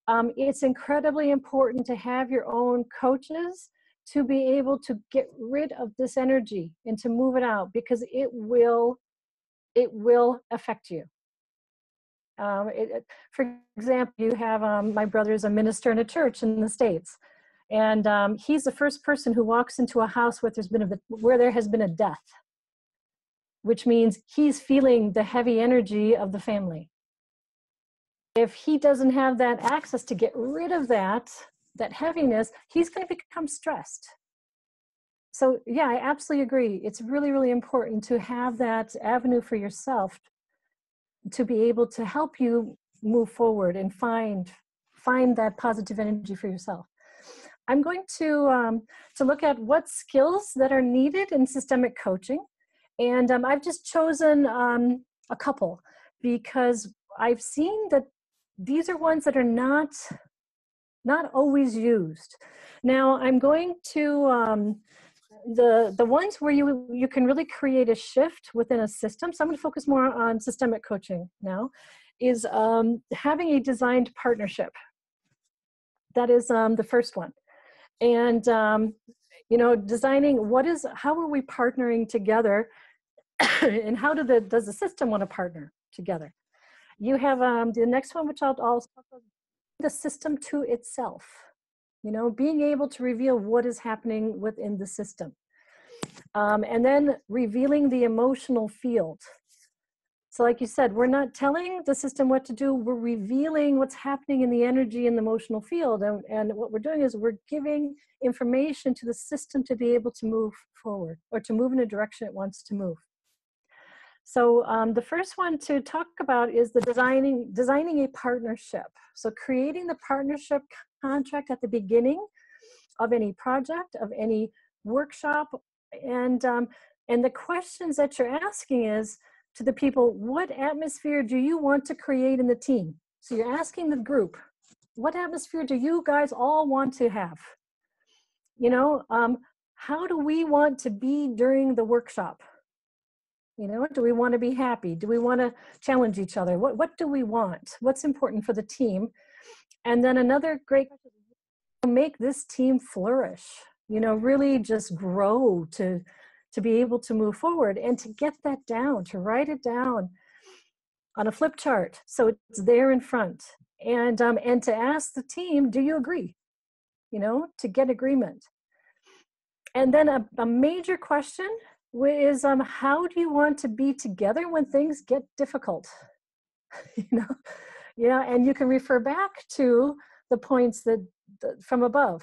um, it's incredibly important to have your own coaches to be able to get rid of this energy and to move it out because it will it will affect you. Um, it, for example, you have um, my brother is a minister in a church in the states, and um, he's the first person who walks into a house where there's been a where there has been a death, which means he's feeling the heavy energy of the family. If he doesn't have that access to get rid of that that heaviness, he's going to become stressed. So yeah, I absolutely agree. It's really really important to have that avenue for yourself to be able to help you move forward and find find that positive energy for yourself I'm going to, um, to look at what skills that are needed in systemic coaching. And um, I've just chosen um, a couple because I've seen that these are ones that are not, not always used. Now I'm going to, um, the, the ones where you, you can really create a shift within a system. So I'm going to focus more on systemic coaching now is um, having a designed partnership. That is um, the first one. And, um, you know, designing what is, how are we partnering together [coughs] and how do the, does the system want to partner together? You have um, the next one, which I'll also the system to itself. You know, being able to reveal what is happening within the system. Um, and then revealing the emotional field. So like you said, we're not telling the system what to do, we're revealing what's happening in the energy and the emotional field. And, and what we're doing is we're giving information to the system to be able to move forward or to move in a direction it wants to move. So um, the first one to talk about is the designing, designing a partnership. So creating the partnership contract at the beginning of any project, of any workshop, and, um, and the questions that you're asking is, to the people, what atmosphere do you want to create in the team? So you're asking the group, what atmosphere do you guys all want to have? You know, um, how do we want to be during the workshop? You know, do we want to be happy? Do we want to challenge each other? What, what do we want? What's important for the team? And then another great make this team flourish, you know, really just grow to to be able to move forward and to get that down, to write it down on a flip chart so it's there in front. And um, and to ask the team do you agree? You know to get agreement. And then a, a major question is um, how do you want to be together when things get difficult? [laughs] You know you know and you can refer back to the points that, that from above.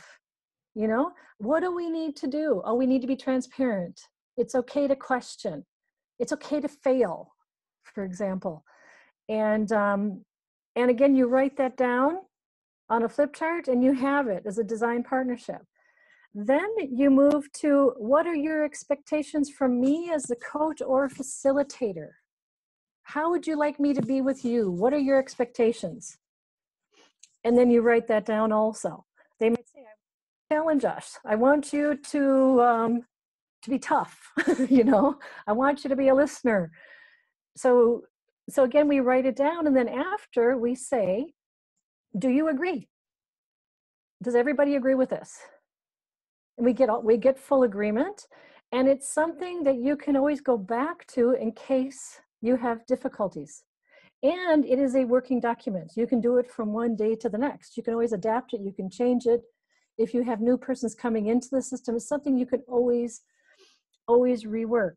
You know what do we need to do? Oh we need to be transparent it's okay to question. It's okay to fail, for example. And, um, and again, you write that down on a flip chart and you have it as a design partnership. Then you move to what are your expectations from me as the coach or facilitator? How would you like me to be with you? What are your expectations? And then you write that down also. They may say, challenge us. I want you to um, to be tough [laughs] you know? I want you to be a listener. So so again we write it down and then after we say do you agree? Does everybody agree with this? And we get all, we get full agreement and it's something that you can always go back to in case you have difficulties. And it is a working document. You can do it from one day to the next. You can always adapt it. You can change it. If you have new persons coming into the system it's something you can always always rework.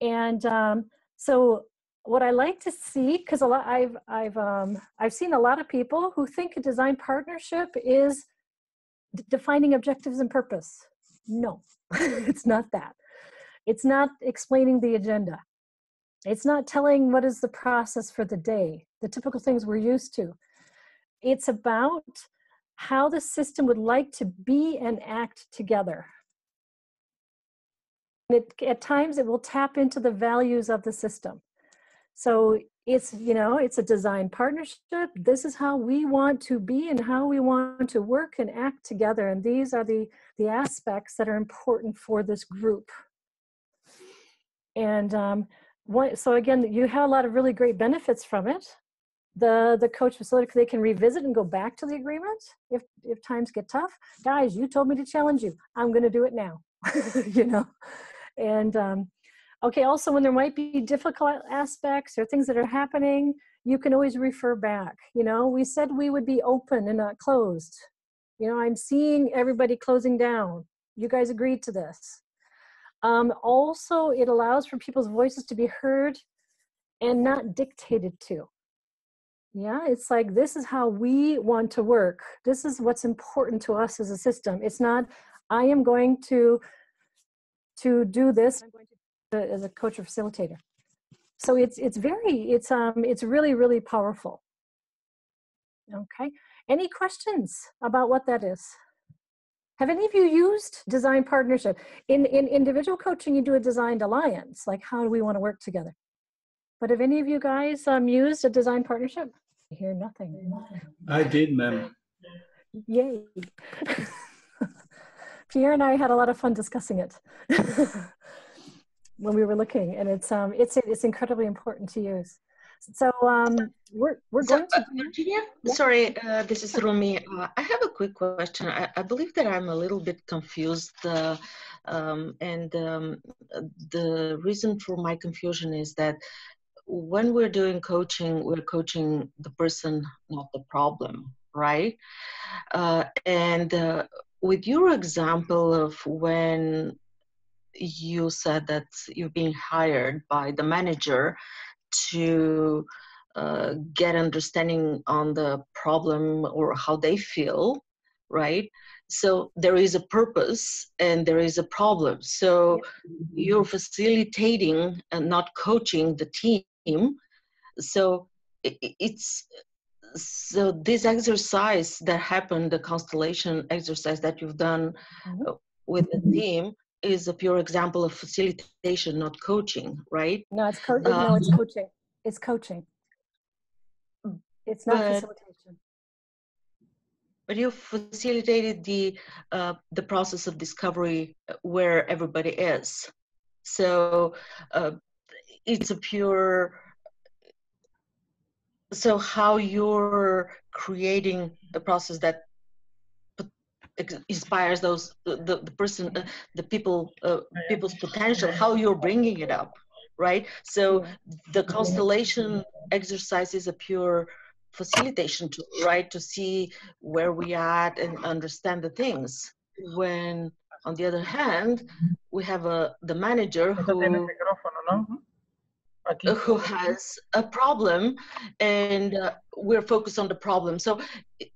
And um, so what I like to see, because a lot I've I've um, I've seen a lot of people who think a design partnership is defining objectives and purpose. No, [laughs] it's not that. It's not explaining the agenda. It's not telling what is the process for the day, the typical things we're used to. It's about how the system would like to be and act together. It, at times it will tap into the values of the system. So it's, you know, it's a design partnership. This is how we want to be and how we want to work and act together. And these are the, the aspects that are important for this group. And um, what, so again, you have a lot of really great benefits from it. The, the coach facility, they can revisit and go back to the agreement if, if times get tough. Guys, you told me to challenge you. I'm going to do it now. [laughs] you know, and um, okay, also when there might be difficult aspects or things that are happening, you can always refer back. You know, we said we would be open and not closed. You know, I'm seeing everybody closing down. You guys agreed to this. Um, also, it allows for people's voices to be heard and not dictated to. Yeah, it's like this is how we want to work. This is what's important to us as a system. It's not, I am going to to do this I'm going to as a coach or facilitator. So it's it's very it's um it's really really powerful. Okay. Any questions about what that is? Have any of you used design partnership? In, in individual coaching, you do a designed alliance, like how do we want to work together? But have any of you guys um, used a design partnership? I hear nothing. I did, ma'am. Yay. [laughs] Pierre and I had a lot of fun discussing it [laughs] when we were looking, and it's um it's it's incredibly important to use. So um we're we're So, going to uh, Virginia, sorry, uh, this is Rumi. Uh, I have a quick question. I, I believe that I'm a little bit confused, uh, um, and um, the reason for my confusion is that when we're doing coaching, we're coaching the person, not the problem, right? Uh, and uh, with your example of when you said that you've been hired by the manager to uh, get understanding on the problem or how they feel, right? So there is a purpose and there is a problem. So you're facilitating and not coaching the team. So it's so this exercise that happened, the constellation exercise that you've done uh, with the team, is a pure example of facilitation, not coaching, right? no, it's co- no, it's Um, coaching. It's coaching. It's not but- facilitation. But you facilitated the uh, the process of discovery uh, where everybody is. So uh, it's a pure. So how you're creating a process that inspires those the, the, person uh, the people uh, people's potential how you're bringing it up right? So the constellation exercise is a pure facilitation tool right? To see where we are at and understand the things. When on the other hand we have a the manager who uh, who has a problem and uh, we're focused on the problem so it-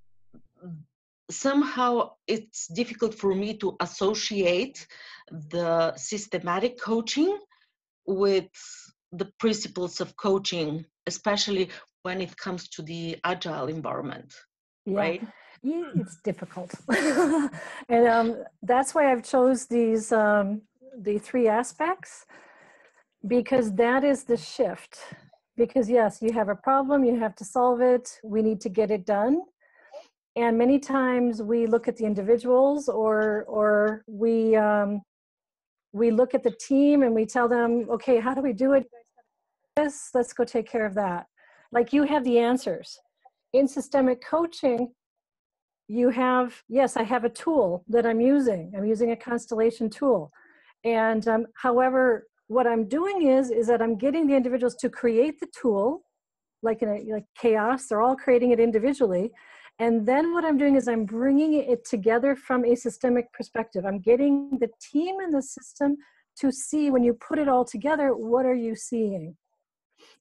somehow it's difficult for me to associate the systematic coaching with the principles of coaching especially when it comes to the agile environment Yeah. right Yeah, it's difficult. [laughs] and um, that's why I've chose these um, the three aspects because that is the shift. Because yes, you have a problem, you have to solve it, we need to get it done. And many times we look at the individuals or or we um, we look at the team and we tell them, okay, how do we do it? This, let's go take care of that. Like you have the answers. In systemic coaching, you have yes i have a tool that i'm using i'm using a constellation tool and um, however what i'm doing is is that i'm getting the individuals to create the tool like in a like chaos they're all creating it individually. And then what i'm doing is i'm bringing it together from a systemic perspective. I'm getting the team and the system to see when you put it all together what are you seeing?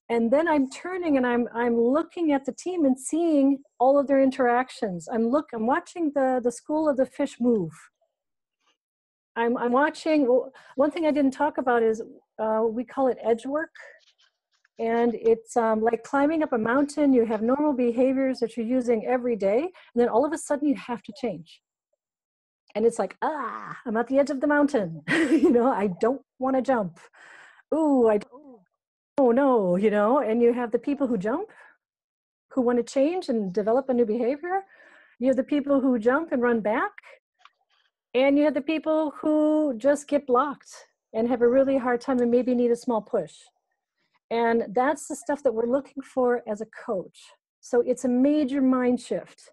And then i'm turning and i'm i'm looking at the team and seeing all of their interactions. I'm look i'm watching the the school of the fish move i'm i'm watching well, one thing i didn't talk about is uh, we call it edge work. And it's um, like climbing up a mountain you have normal behaviors that you're using every day and then all of a sudden you have to change. And it's like ah i'm at the edge of the mountain. [laughs] You know i don't want to jump. Ooh i oh no you know and you have the people who jump who want to change and develop a new behavior. You have the people who jump and run back and you have the people who just get blocked and have a really hard time and maybe need a small push and that's the stuff that we're looking for as a coach so it's a major mind shift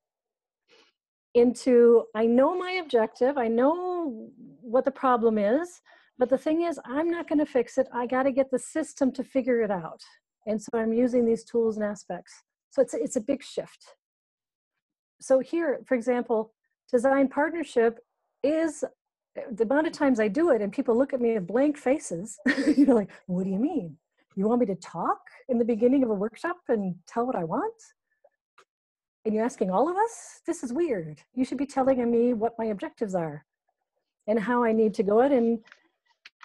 into i know my objective i know what the problem is but the thing is, I'm not going to fix it. I got to get the system to figure it out. And so I'm using these tools and aspects. So it's, it's a big shift. So here, for example, design partnership is the amount of times I do it and people look at me with blank faces, [laughs] you know, like, what do you mean? You want me to talk in the beginning of a workshop and tell what I want? And you're asking all of us? This is weird. You should be telling me what my objectives are and how I need to go it and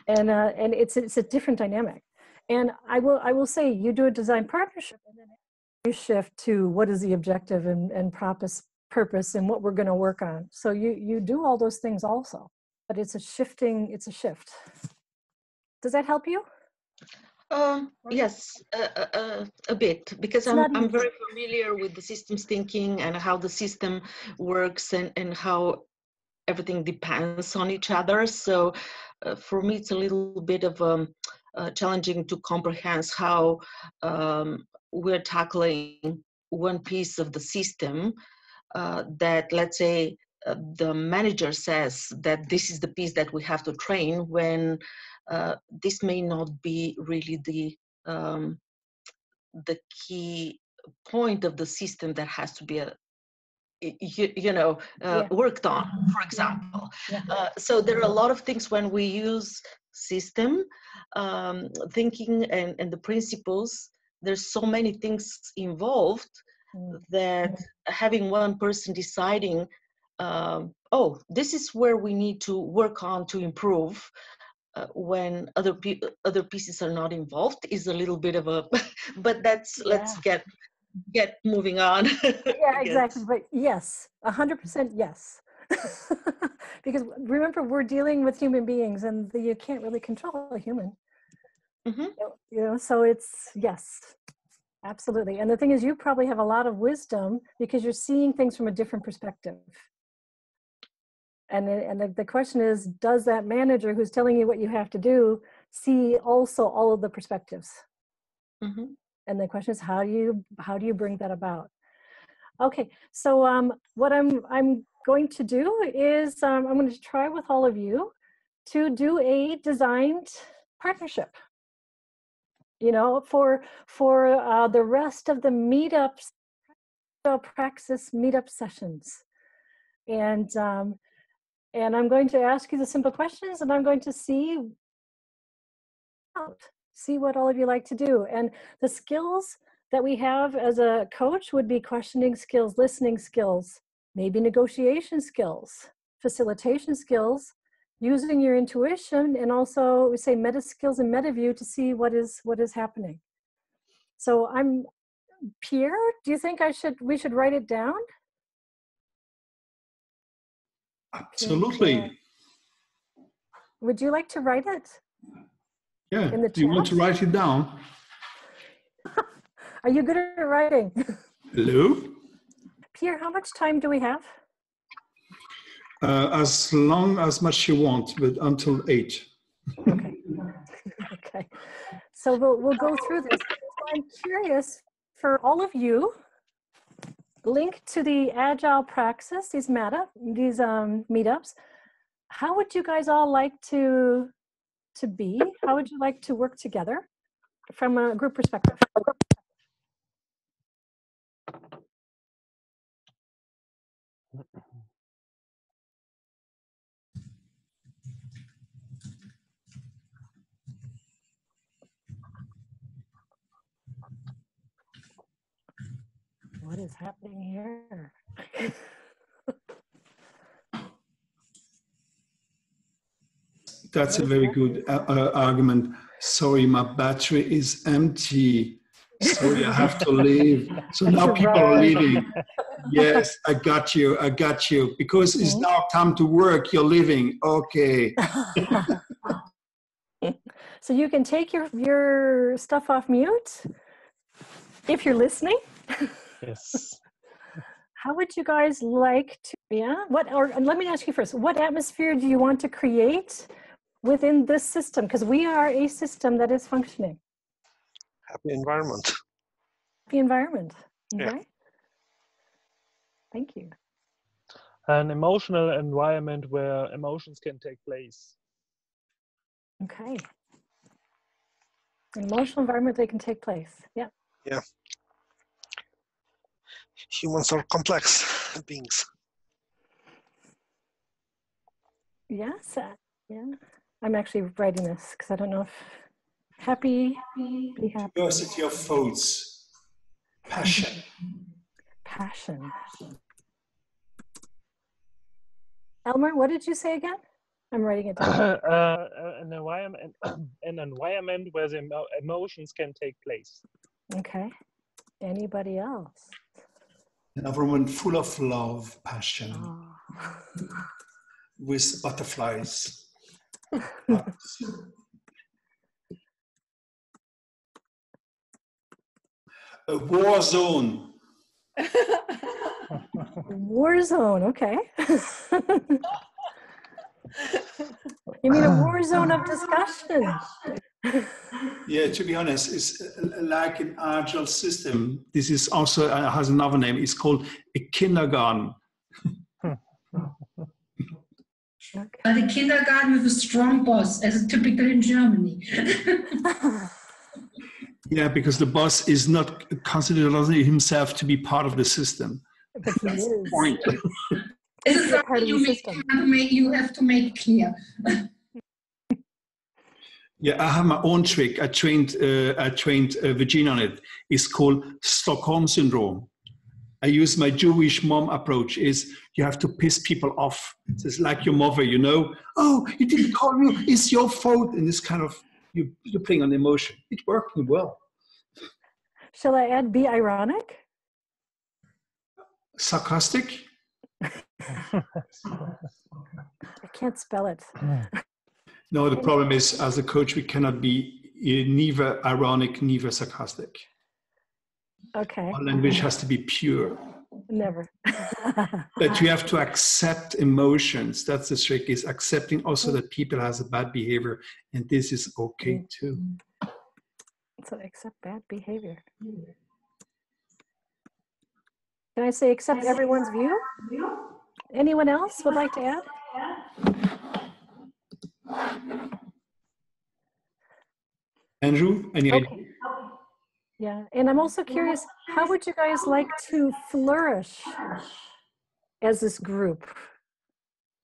and uh, and it's it's a different dynamic. And I will I will say you do a design partnership and then you shift to what is the objective and, and purpose purpose and what we're going to work on. So you you do all those things also, but it's a shifting. It's a shift. Does that help you? Um, yes, uh, uh, a bit, because It's I'm, I'm very familiar with the systems thinking and how the system works and, and how everything depends on each other. So uh, for me, it's a little bit of um, uh, challenging to comprehend how um, we're tackling one piece of the system uh, that, let's say, uh, the manager says that this is the piece that we have to train when uh, this may not be really the um, the key point of the system that has to be a, you, you know uh, Yeah. worked on for example Yeah. uh, so there are a lot of things when we use system um, thinking and, and the principles there's so many things involved. That having one person deciding um, oh this is where we need to work on to improve uh, when other pe- other pieces are not involved is a little bit of a [laughs] but that's let's get get moving on [laughs] yeah, exactly. But yes, a hundred percent yes. [laughs] because remember, we're dealing with human beings, and the, you can't really control a human. Mm-hmm. You know, so it's yes, absolutely. And the thing is, you probably have a lot of wisdom because you're seeing things from a different perspective. And the- and the, the question is, does that manager who's telling you what you have to do see also all of the perspectives? Mhm. And the question is, how do you how do you bring that about? Okay, so um, what I'm I'm going to do is um, I'm going to try with all of you to do a designed partnership. You know, for for uh, the rest of the meetups, praxis meetup sessions, and um, and I'm going to ask you the simple questions, and I'm going to see out, see what all of you like to do, and the skills that we have as a coach would be questioning skills, listening skills, maybe negotiation skills, facilitation skills, using your intuition, and also we say meta skills and meta view to see what is what is happening. So I'm Pierre. Do you think I should we should write it down? Absolutely. Would you like to write it? Yeah. In the Do you want to write it down? [laughs] Are you good at writing? [laughs] Hello? Pierre, how much time do we have? Uh, as long as much you want, but until eight. okay. [laughs] okay. So we'll, we'll go through this. I'm curious for all of you, link to the Agile Praxis, these meta, these um, meetups. How would you guys all like to, to be? How would you like to work together from a group perspective? What is happening here? That's a very good uh, uh, argument. Sorry, my battery is empty. Sorry, I have to leave. So [laughs] now people are leaving. Yes, I got you. I got you. Because it's now time to work. You're leaving. Okay. [laughs] So you can take your, your stuff off mute if you're listening. [laughs] Yes. How would you guys like to, yeah? What, or let me ask you first, what atmosphere do you want to create within this system? Because we are a system that is functioning. Happy environment. The environment. Yeah. Thank you. An emotional environment where emotions can take place. Okay. An emotional environment they can take place. Yeah. Yeah. Humans are complex [laughs] beings. Yes. uh, yeah. I'm actually writing this because I don't know if happy, be happy. Diversity of thoughts. Passion. Passion. Elmer, what did you say again? I'm writing it down. [laughs] uh, an environment, [clears throat] an environment where the emo- emotions can take place. Okay. Anybody else? An environment full of love, passion, Oh. with butterflies. [laughs] A war zone. [laughs] War zone, okay. [laughs] you mean a war zone of discussion? Yeah, to be honest, it's uh, like an agile system. This is also uh, has another name. It's called a kindergarten. Uh, [laughs] the kindergarten with a strong boss, as typical in Germany. [laughs] Yeah, because the boss is not considered himself to be part of the system. But he That's is. the point. This is something you, the make, system. you have to make- you have to make clear. [laughs] Yeah, I have my own trick. I trained uh, I trained uh, Virginia on it. It's called Stockholm syndrome. I use my Jewish mom approach. Is you have to piss people off. It's like your mother, you know. Oh, you didn't call me. It's your fault. And this kind of you you're playing on emotion. It's working well. Shall I add be ironic? Sarcastic. [laughs] I can't spell it. [laughs] No, the problem is as a coach we cannot be uh, neither ironic, neither sarcastic. Okay. Our language has to be pure. Never. [laughs] But you have to accept emotions. That's the trick. Is accepting also that people has a bad behavior, and this is okay too. so accept bad behavior. Can I say accept everyone's view? Anyone else would like to add? Andrew, any idea? Yeah, and I'm also curious, how would you guys like to flourish as this group?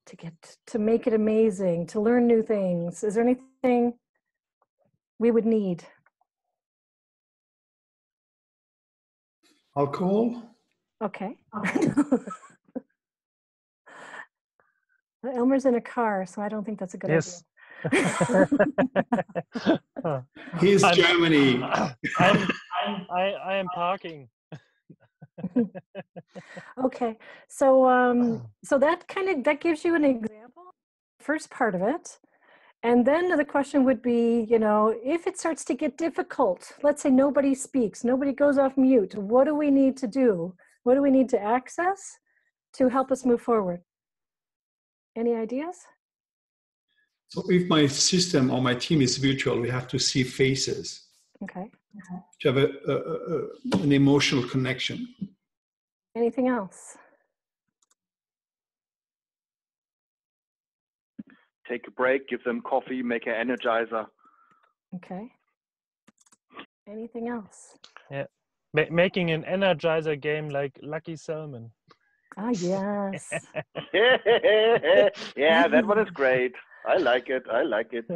To get to make it amazing, to learn new things. Is there anything we would need? Alcohol? Okay. [laughs] [laughs] Elmer's in a car, so I don't think that's a good Yes. idea. [laughs] Here's I'm- Germany. I'm, I, I am parking. [laughs] Okay, so um, [sighs] so that kind of that gives you an example, first part of it, and then the question would be, you know, if it starts to get difficult, let's say nobody speaks, nobody goes off mute, what do we need to do? What do we need to access to help us move forward? Any ideas? So if my system or my team is virtual, we have to see faces Okay. Uh-huh. to have a, a, a, a- an emotional connection. Anything else? Take a break, give them coffee, make an energizer. Okay. Anything else? Yeah. Ma- making an energizer game like Lucky Salmon. Ah, yes. [laughs] [laughs] yeah, that one is [laughs] great. I like it. I like it.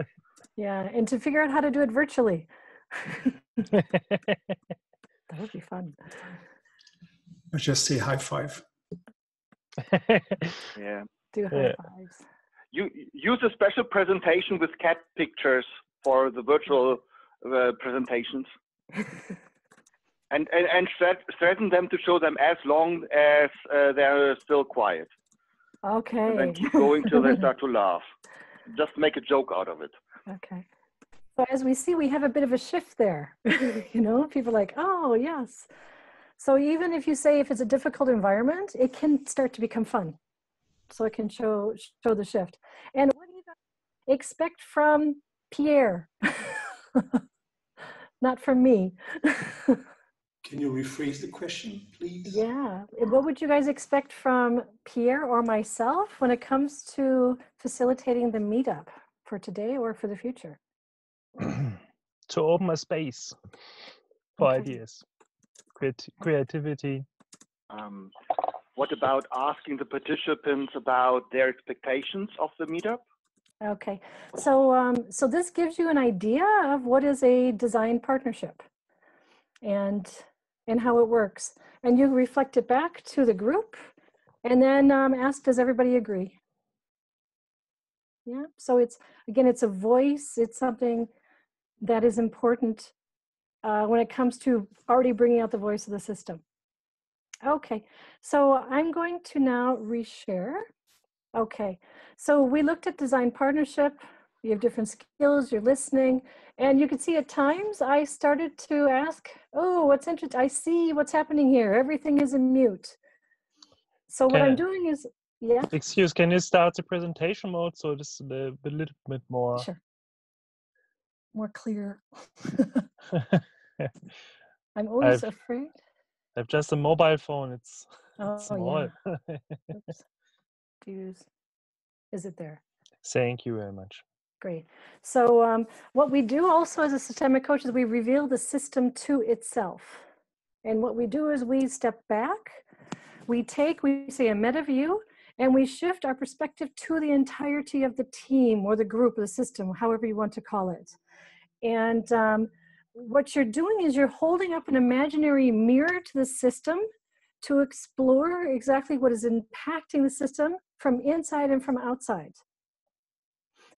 Yeah, and to figure out how to do it virtually. that would be fun. I just say high five. Yeah. Do high Yeah. fives. You use a special presentation with cat pictures for the virtual uh, presentations. And and, and threat, threaten them to show them as long as uh, they're still quiet. Okay. And then keep going till they start to laugh. Just make a joke out of it. Okay. So as we see, we have a bit of a shift there. [laughs] you know, people are like, oh, yes. So even if you say if it's a difficult environment, it can start to become fun. So it can show show the shift. And what do you expect from Pierre? [laughs] Not from me. [laughs] Can you rephrase the question, please? Yeah. What would you guys expect from Pierre or myself when it comes to facilitating the meetup for today or for the future? [clears throat] to open a space for Okay. ideas, creat- creativity. Um, what about asking the participants about their expectations of the meetup? Okay, so um, so this gives you an idea of what is a design partnership, and and how it works, and you reflect it back to the group, and then um, ask, does everybody agree? Yeah. So it's again, it's a voice. It's something that is important uh, when it comes to already bringing out the voice of the system. Okay, so I'm going to now reshare. Okay, so we looked at design partnership. You have different skills, you're listening, and you can see at times I started to ask, oh, what's interesting? I see what's happening here. Everything is in mute. So what I'm doing is, yeah, Excuse, can you start the presentation mode so it's a little bit more? Sure. more clear. [laughs] I'm always I've, afraid. I've just a mobile phone. It's Oh, small. yeah. [laughs] Is it there? Thank you very much. Great. So um, what we do also as a systemic coach is we reveal the system to itself. And what we do is we step back, we take, we say a meta view, and we shift our perspective to the entirety of the team or the group or the system, however you want to call it. And um, what you're doing is you're holding up an imaginary mirror to the system to explore exactly what is impacting the system from inside and from outside.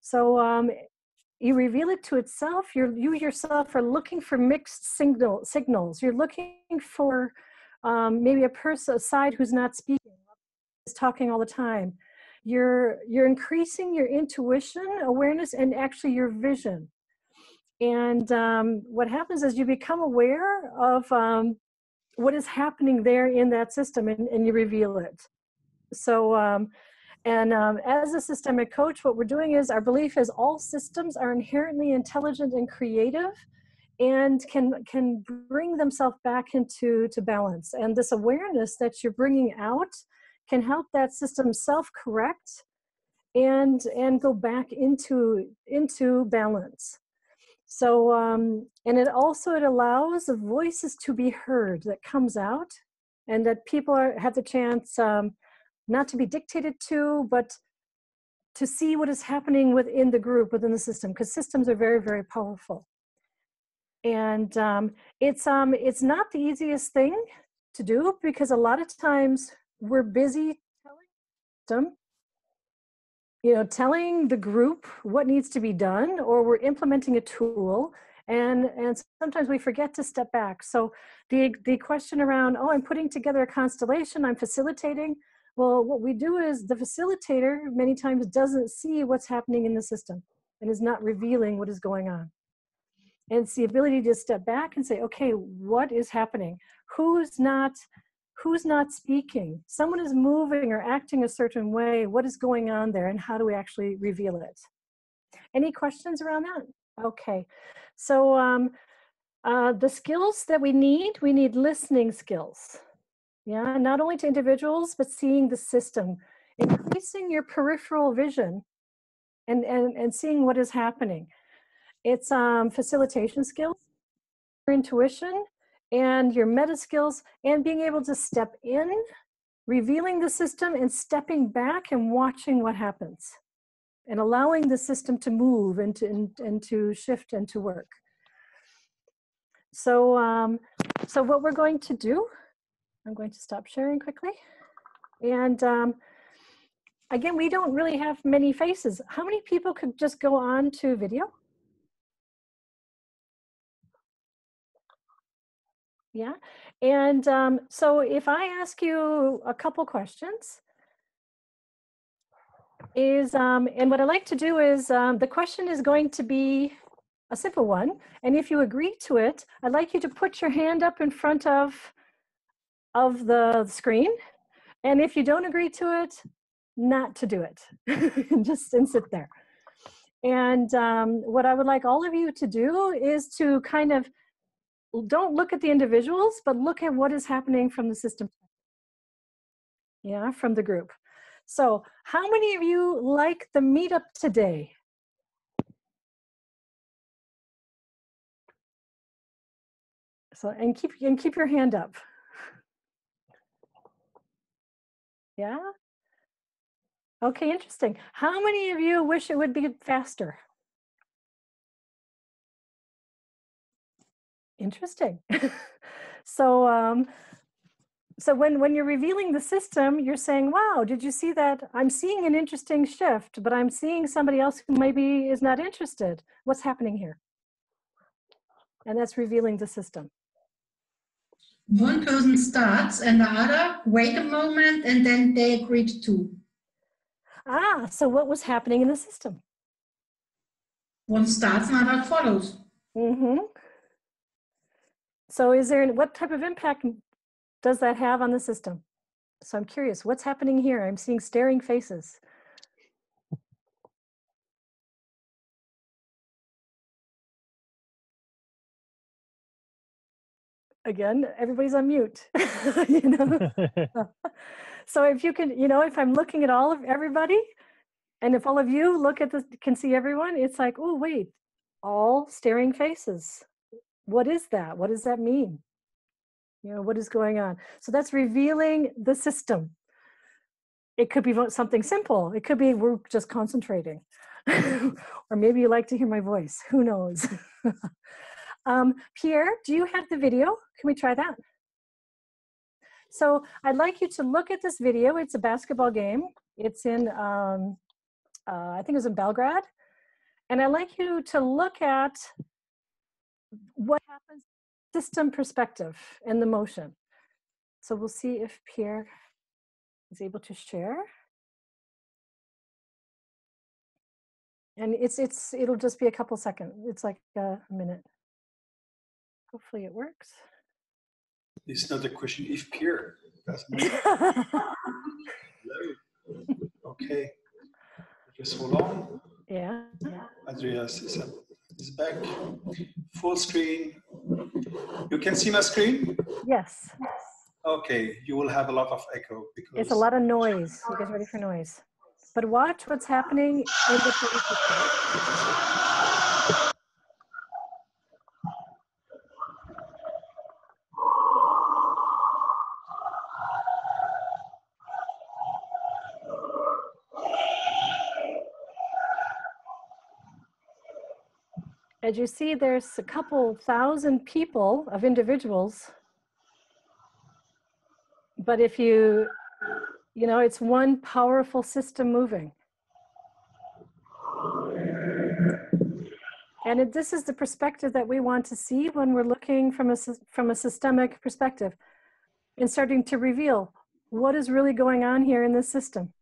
So um, you reveal it to itself. You're, you yourself are looking for mixed signal, signals. You're looking for um, maybe a person, a side who's not speaking, is talking all the time. You're, you're increasing your intuition, awareness, and actually your vision. And um, what happens is you become aware of um, what is happening there in that system and, and you reveal it. So, um, and um, as a systemic coach, what we're doing is our belief is all systems are inherently intelligent and creative and can can bring themselves back into to balance. And this awareness that you're bringing out can help that system self-correct and and go back into into balance. So um, and it also it allows the voices to be heard that comes out and that people are, have the chance um, not to be dictated to but to see what is happening within the group within the system because systems are very very powerful. And um, it's um, it's not the easiest thing to do because a lot of times we're busy telling you know telling the group what needs to be done or we're implementing a tool and and sometimes we forget to step back. So the the question around oh i'm putting together a constellation i'm facilitating well what we do is the facilitator many times doesn't see what's happening in the system and is not revealing what is going on. And it's the ability to step back and say okay what is happening? Who's not who's not speaking? Someone is moving or acting a certain way. What is going on there and how do we actually reveal it? Any questions around that? Okay. So um, uh, the skills that we need we need listening skills yeah not only to individuals but seeing the system increasing your peripheral vision and and, and seeing what is happening. It's um, facilitation skills your intuition and your meta skills and being able to step in revealing the system and stepping back and watching what happens and allowing the system to move and to, and, and to shift and to work. So um, so what we're going to do i'm going to stop sharing quickly and um, again we don't really have many faces how many people could just go on to video Yeah. And um, so if I ask you a couple questions, is, um, and what I like to do is um, the question is going to be a simple one. And if you agree to it, I'd like you to put your hand up in front of, of the screen. And if you don't agree to it, not to do it. [laughs] Just and sit there. And um, what I would like all of you to do is to kind of don't look at the individuals, but look at what is happening from the system. Yeah, from the group. So, how many of you like the meetup today? So, and keep and keep your hand up. Yeah. Okay, interesting. How many of you wish it would be faster? Interesting. [laughs] so, um, so when when you're revealing the system, you're saying, "Wow, did you see that? I'm seeing an interesting shift, but I'm seeing somebody else who maybe is not interested. What's happening here?" And that's revealing the system. One person starts and the other wait a moment and then they agreed to. Ah, so what was happening in the system? One starts and other follows. Mm-hmm. So is there, what type of impact does that have on the system? So I'm curious, what's happening here? I'm seeing staring faces. Again, everybody's on mute, [laughs] you know? [laughs] Uh, so if you can, you know, if I'm looking at all of everybody, and if all of you look at the, can see everyone, it's like, oh, wait, all staring faces. What is that? What does that mean? You know, what is going on? So that's revealing the system. It could be something simple. It could be we're just concentrating. [laughs] or maybe you like to hear my voice. Who knows? Um, Pierre, do you have the video? Can we try that? So I'd like you to look at this video. It's a basketball game. It's in, um, uh, I think it was in Belgrade. And I'd like you to look at what happens system perspective and the motion. So we'll see if Pierre is able to share. And it's it's it'll just be a couple seconds. It's like a minute. Hopefully it works. It's not a question if Pierre [laughs] okay. Just hold on. Yeah. Andreas is, uh, is back. Full screen. You can see my screen? Yes. Okay, you will have a lot of echo because it's a lot of noise. You guys ready for noise? But watch what's happening in the as you see, there's a couple thousand people of individuals. But if you, you know, it's one powerful system moving. And it, this is the perspective that we want to see when we're looking from a, from a systemic perspective and starting to reveal what is really going on here in this system.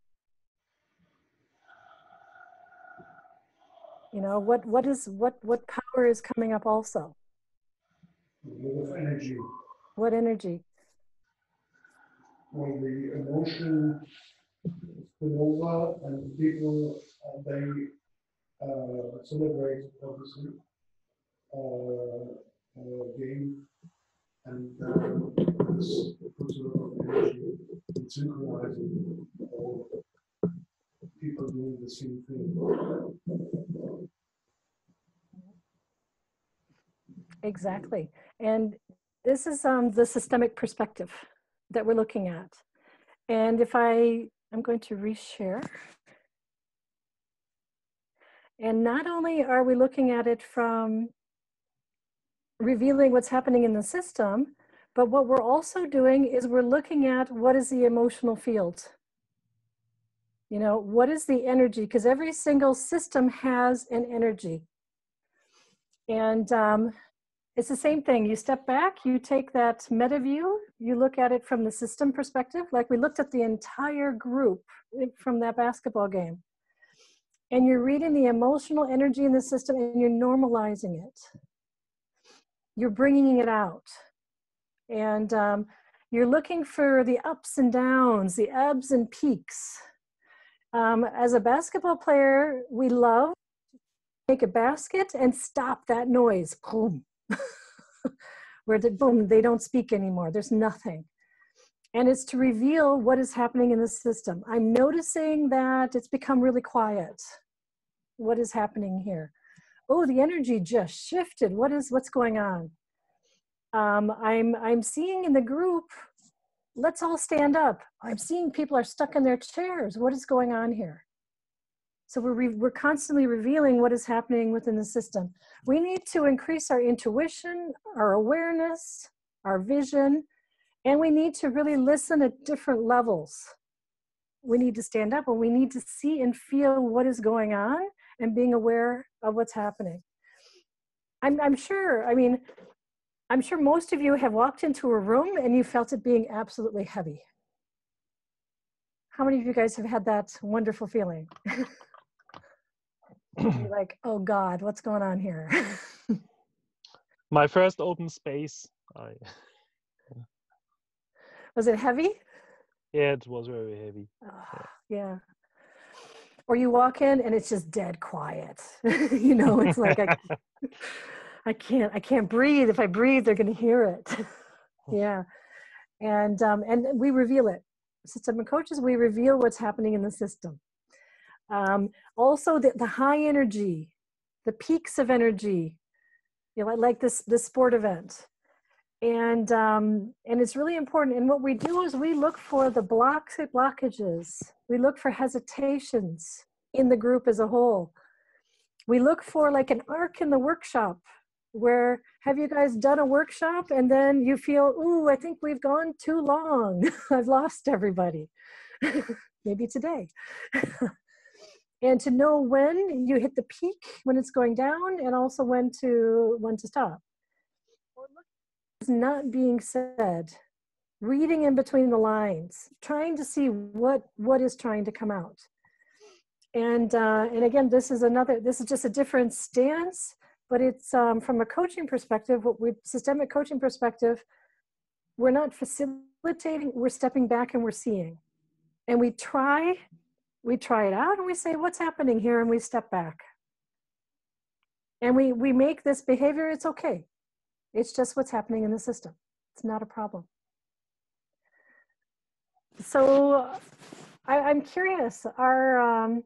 You know, what, what is, what, what power is coming up also? What energy? What energy? Well, the emotion over and people, uh, they uh, celebrate, obviously, uh, uh, game and uh, this puts a lot of energy in synchronizing all people doing the same thing. Exactly. And this is um, the systemic perspective that we're looking at. And if I, I'm going to reshare. And not only are we looking at it from revealing what's happening in the system, but what we're also doing is we're looking at what is the emotional field. You know, what is the energy? Because every single system has an energy. And um, it's the same thing. You step back, you take that meta view, you look at it from the system perspective, like we looked at the entire group from that basketball game. And you're reading the emotional energy in the system and you're normalizing it. You're bringing it out. And um, you're looking for the ups and downs, the ebbs and peaks. Um, as a basketball player, we love to make a basket and stop that noise. Boom [laughs] where the, boom, they don't speak anymore. There's nothing. And it's to reveal what is happening in the system. I'm noticing that it's become really quiet. What is happening here? Oh, the energy just shifted. What is what's going on? Um, I'm I'm seeing in the group. Let's all stand up. I'm seeing people are stuck in their chairs. What is going on here? So we're, re- we're constantly revealing what is happening within the system. We need to increase our intuition, our awareness, our vision, and we need to really listen at different levels. We need to stand up and we need to see and feel what is going on and being aware of what's happening. I'm, I'm sure, I mean, I'm sure most of you have walked into a room and you felt it being absolutely heavy. How many of you guys have had that wonderful feeling? [clears throat] Like, oh God, what's going on here? [laughs] My first open space. I, Was it heavy? yeah, it was very heavy. Ah, yeah. Or you walk in and it's just dead quiet. [laughs] you know, it's like I, [laughs] I can't I can't breathe. If I breathe, they're gonna hear it. [laughs] yeah. And um, and we reveal it. System and coaches, we reveal what's happening in the system. Um, also the, the high energy, the peaks of energy, you know, like this this sport event and um, and it's really important. And what we do is we look for the blocks blockages. We look for hesitations in the group as a whole. We look for like an arc in the workshop where have you guys done a workshop and then you feel, ooh, I think we've gone too long. [laughs] I've lost everybody. [laughs] Maybe today. [laughs] and to know when you hit the peak, when it's going down, and also when to when to stop is not being said reading in between the lines trying to see what what is trying to come out and uh, and again this is another this is just a different stance but it's um, from a coaching perspective what we systemic coaching perspective we're not facilitating we're stepping back and we're seeing and we try we try it out and we say what's happening here and we step back and we we make this behavior it's okay it's just what's happening in the system. It's not a problem. So I, am curious, are, um,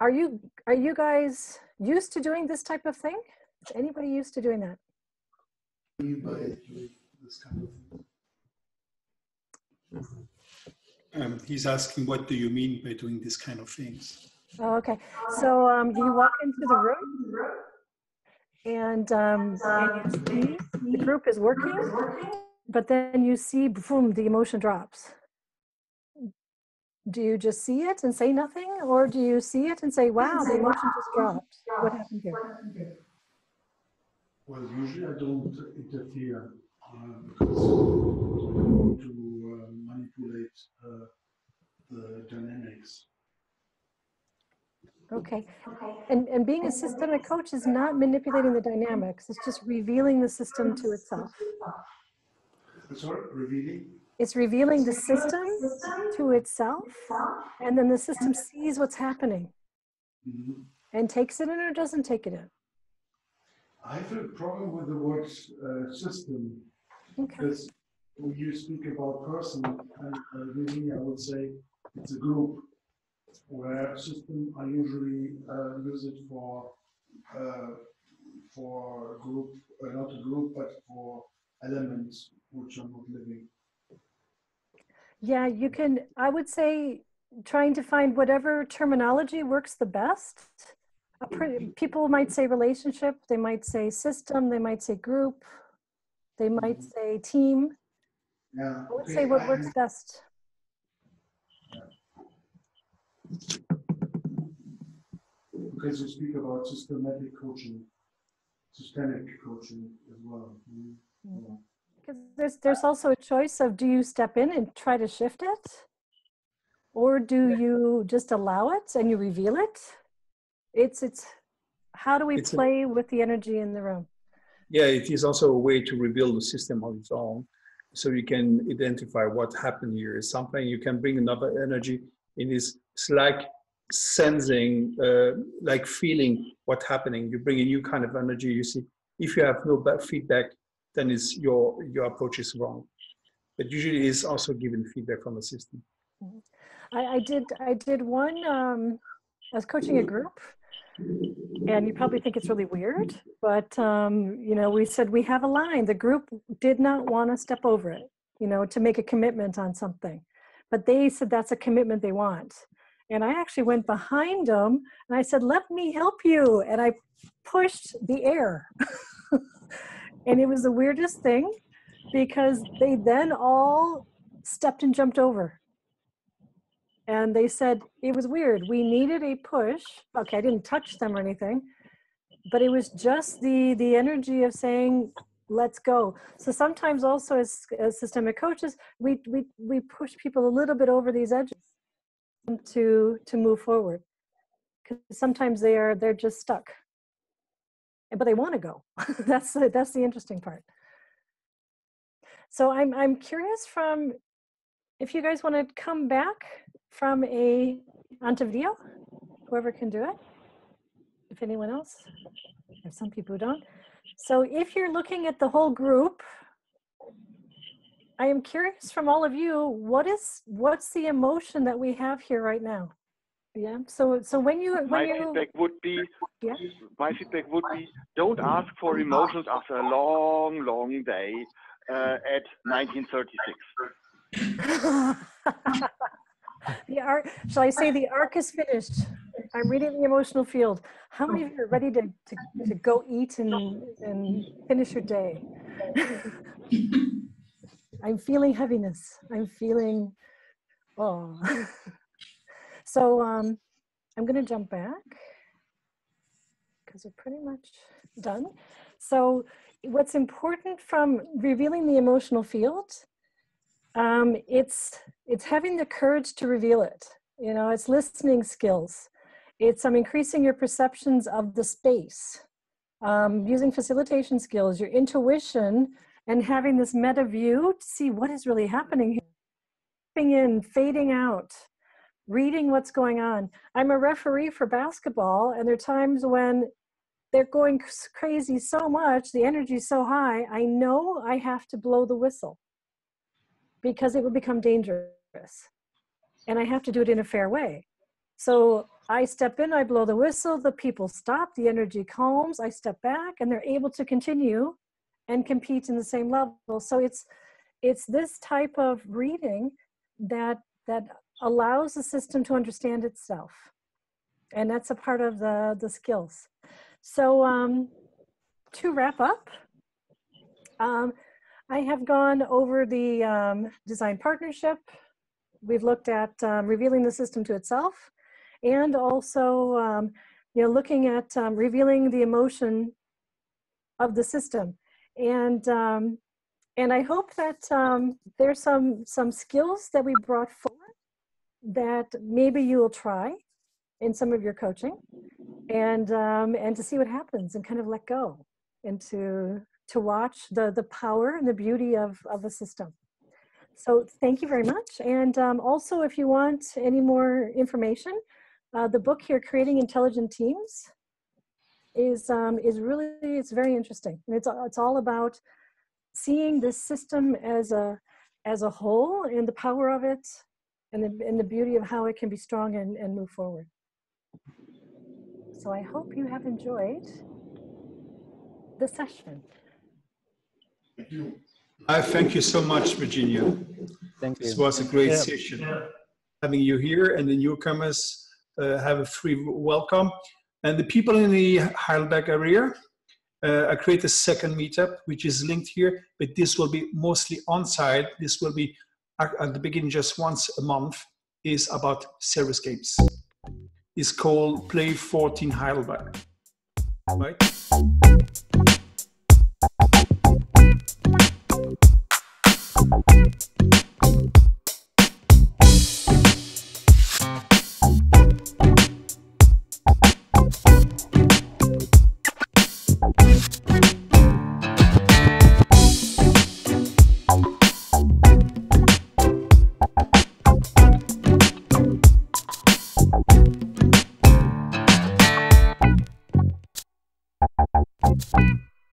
are, you, are you guys used to doing this type of thing? Is anybody used to doing that? Um, he's asking, what do you mean by doing this kind of things? Oh, okay. So um, you walk into the room and, um, and the group is working, but then you see, boom, the emotion drops. Do you just see it and say nothing, or do you see it and say, "Wow, the emotion just dropped"? What happened here? Well, usually I don't interfere uh, because I want to uh, manipulate uh, the dynamics. Okay. And, and being a systemic coach is not manipulating the dynamics, it's just revealing the system to itself. Sorry, revealing? It's revealing the system to itself, and then the system sees what's happening Mhm. and takes it in or doesn't take it in. I have a problem with the word uh, system because when you speak about person, and uh, really I would say it's a group where system I usually uh, use it for uh, for group, uh, not a group, but for elements which are not living. Yeah, you can, I would say, trying to find whatever terminology works the best. Mm-hmm. People might say relationship, they might say system, they might say group, they might mm-hmm. say team. Yeah. I would okay, say what works best. Because you speak about systematic coaching, systemic coaching as well. Mm-hmm. Mm. Yeah. Because there's there's also a choice of do you step in and try to shift it, or do you just allow it and you reveal it? It's it's how do we It's a- play with the energy in the room? Yeah, it is also a way to rebuild the system on its own. So you can identify what happened here. Is something you can bring another energy in this. It's like sensing, uh, like feeling what's happening. You bring a new kind of energy. You see, if you have no bad feedback, then it's your your approach is wrong. But usually, is also given feedback from the system. I, I did I did one. Um, I was coaching a group, and you probably think it's really weird, but um, you know, we said we have a line. The group did not want to step over it, you know, to make a commitment on something, but they said that's a commitment they want. And I actually went behind them and I said, "Let me help you," and I pushed the air, [laughs] and it was the weirdest thing because they then all stepped and jumped over and they said it was weird. We needed a push. Okay, I didn't touch them or anything, but it was just the the energy of saying, let's go. So sometimes also as, as systemic coaches, we, we, we push people a little bit over these edges to, to move forward. Because sometimes they are, they're just stuck, but they want to go. [laughs] that's, the, that's the interesting part. So I'm, I'm curious from, if you guys want to come back from a, onto video, whoever can do it, if anyone else, there's some people who don't. So if you're looking at the whole group, I am curious from all of you, what is what's the emotion that we have here right now? Yeah. So so when you when my you feedback would be yeah. my feedback would be don't ask for emotions after a long long day uh, at 1936. [laughs] the arc, shall I say the arc is finished? I'm reading the emotional field. How many of you are ready to, to, to go eat and, and finish your day? [laughs] I'm feeling heaviness. I'm feeling, oh. [laughs] so um, I'm going to jump back because we're pretty much done. So what's important from revealing the emotional field, um, it's, it's having the courage to reveal it. You know, it's listening skills. It's um, increasing your perceptions of the space, um, using facilitation skills, your intuition, and having this meta view to see what is really happening here. Fading in, fading out, reading what's going on. I'm a referee for basketball, and there are times when they're going crazy so much, the energy is so high, I know I have to blow the whistle because it would become dangerous. And I have to do it in a fair way. So I step in, I blow the whistle, the people stop, the energy calms, I step back, and they're able to continue and compete in the same level. So it's it's this type of reading that that allows the system to understand itself. And that's a part of the, the skills. So um, to wrap up, um, I have gone over the um, design partnership. We've looked at um, revealing the system to itself and also um, you know, looking at um, revealing the emotion of the system. And, and I hope that there's some, some skills that we brought forward that maybe you will try in some of your coaching and, um, and to see what happens and kind of let go and to, to watch the, the power and the beauty of, of a system. So thank you very much. And um, also, if you want any more information, uh, the book here, Creating Intelligent Teams, is um, is really it's very interesting. And it's it's all about seeing this system as a as a whole and the power of it, and the and the beauty of how it can be strong and, and move forward. So I hope you have enjoyed the session. I thank you so much, Virginia. Thank you. This was a great Yeah. session. Having you here and the newcomers uh, have a free welcome. And the people in the Heidelberg area, uh, I create a second meetup, which is linked here, but this will be mostly on-site. This will be at the beginning just once a month, is about service games. It's called Play14 Heidelberg, right?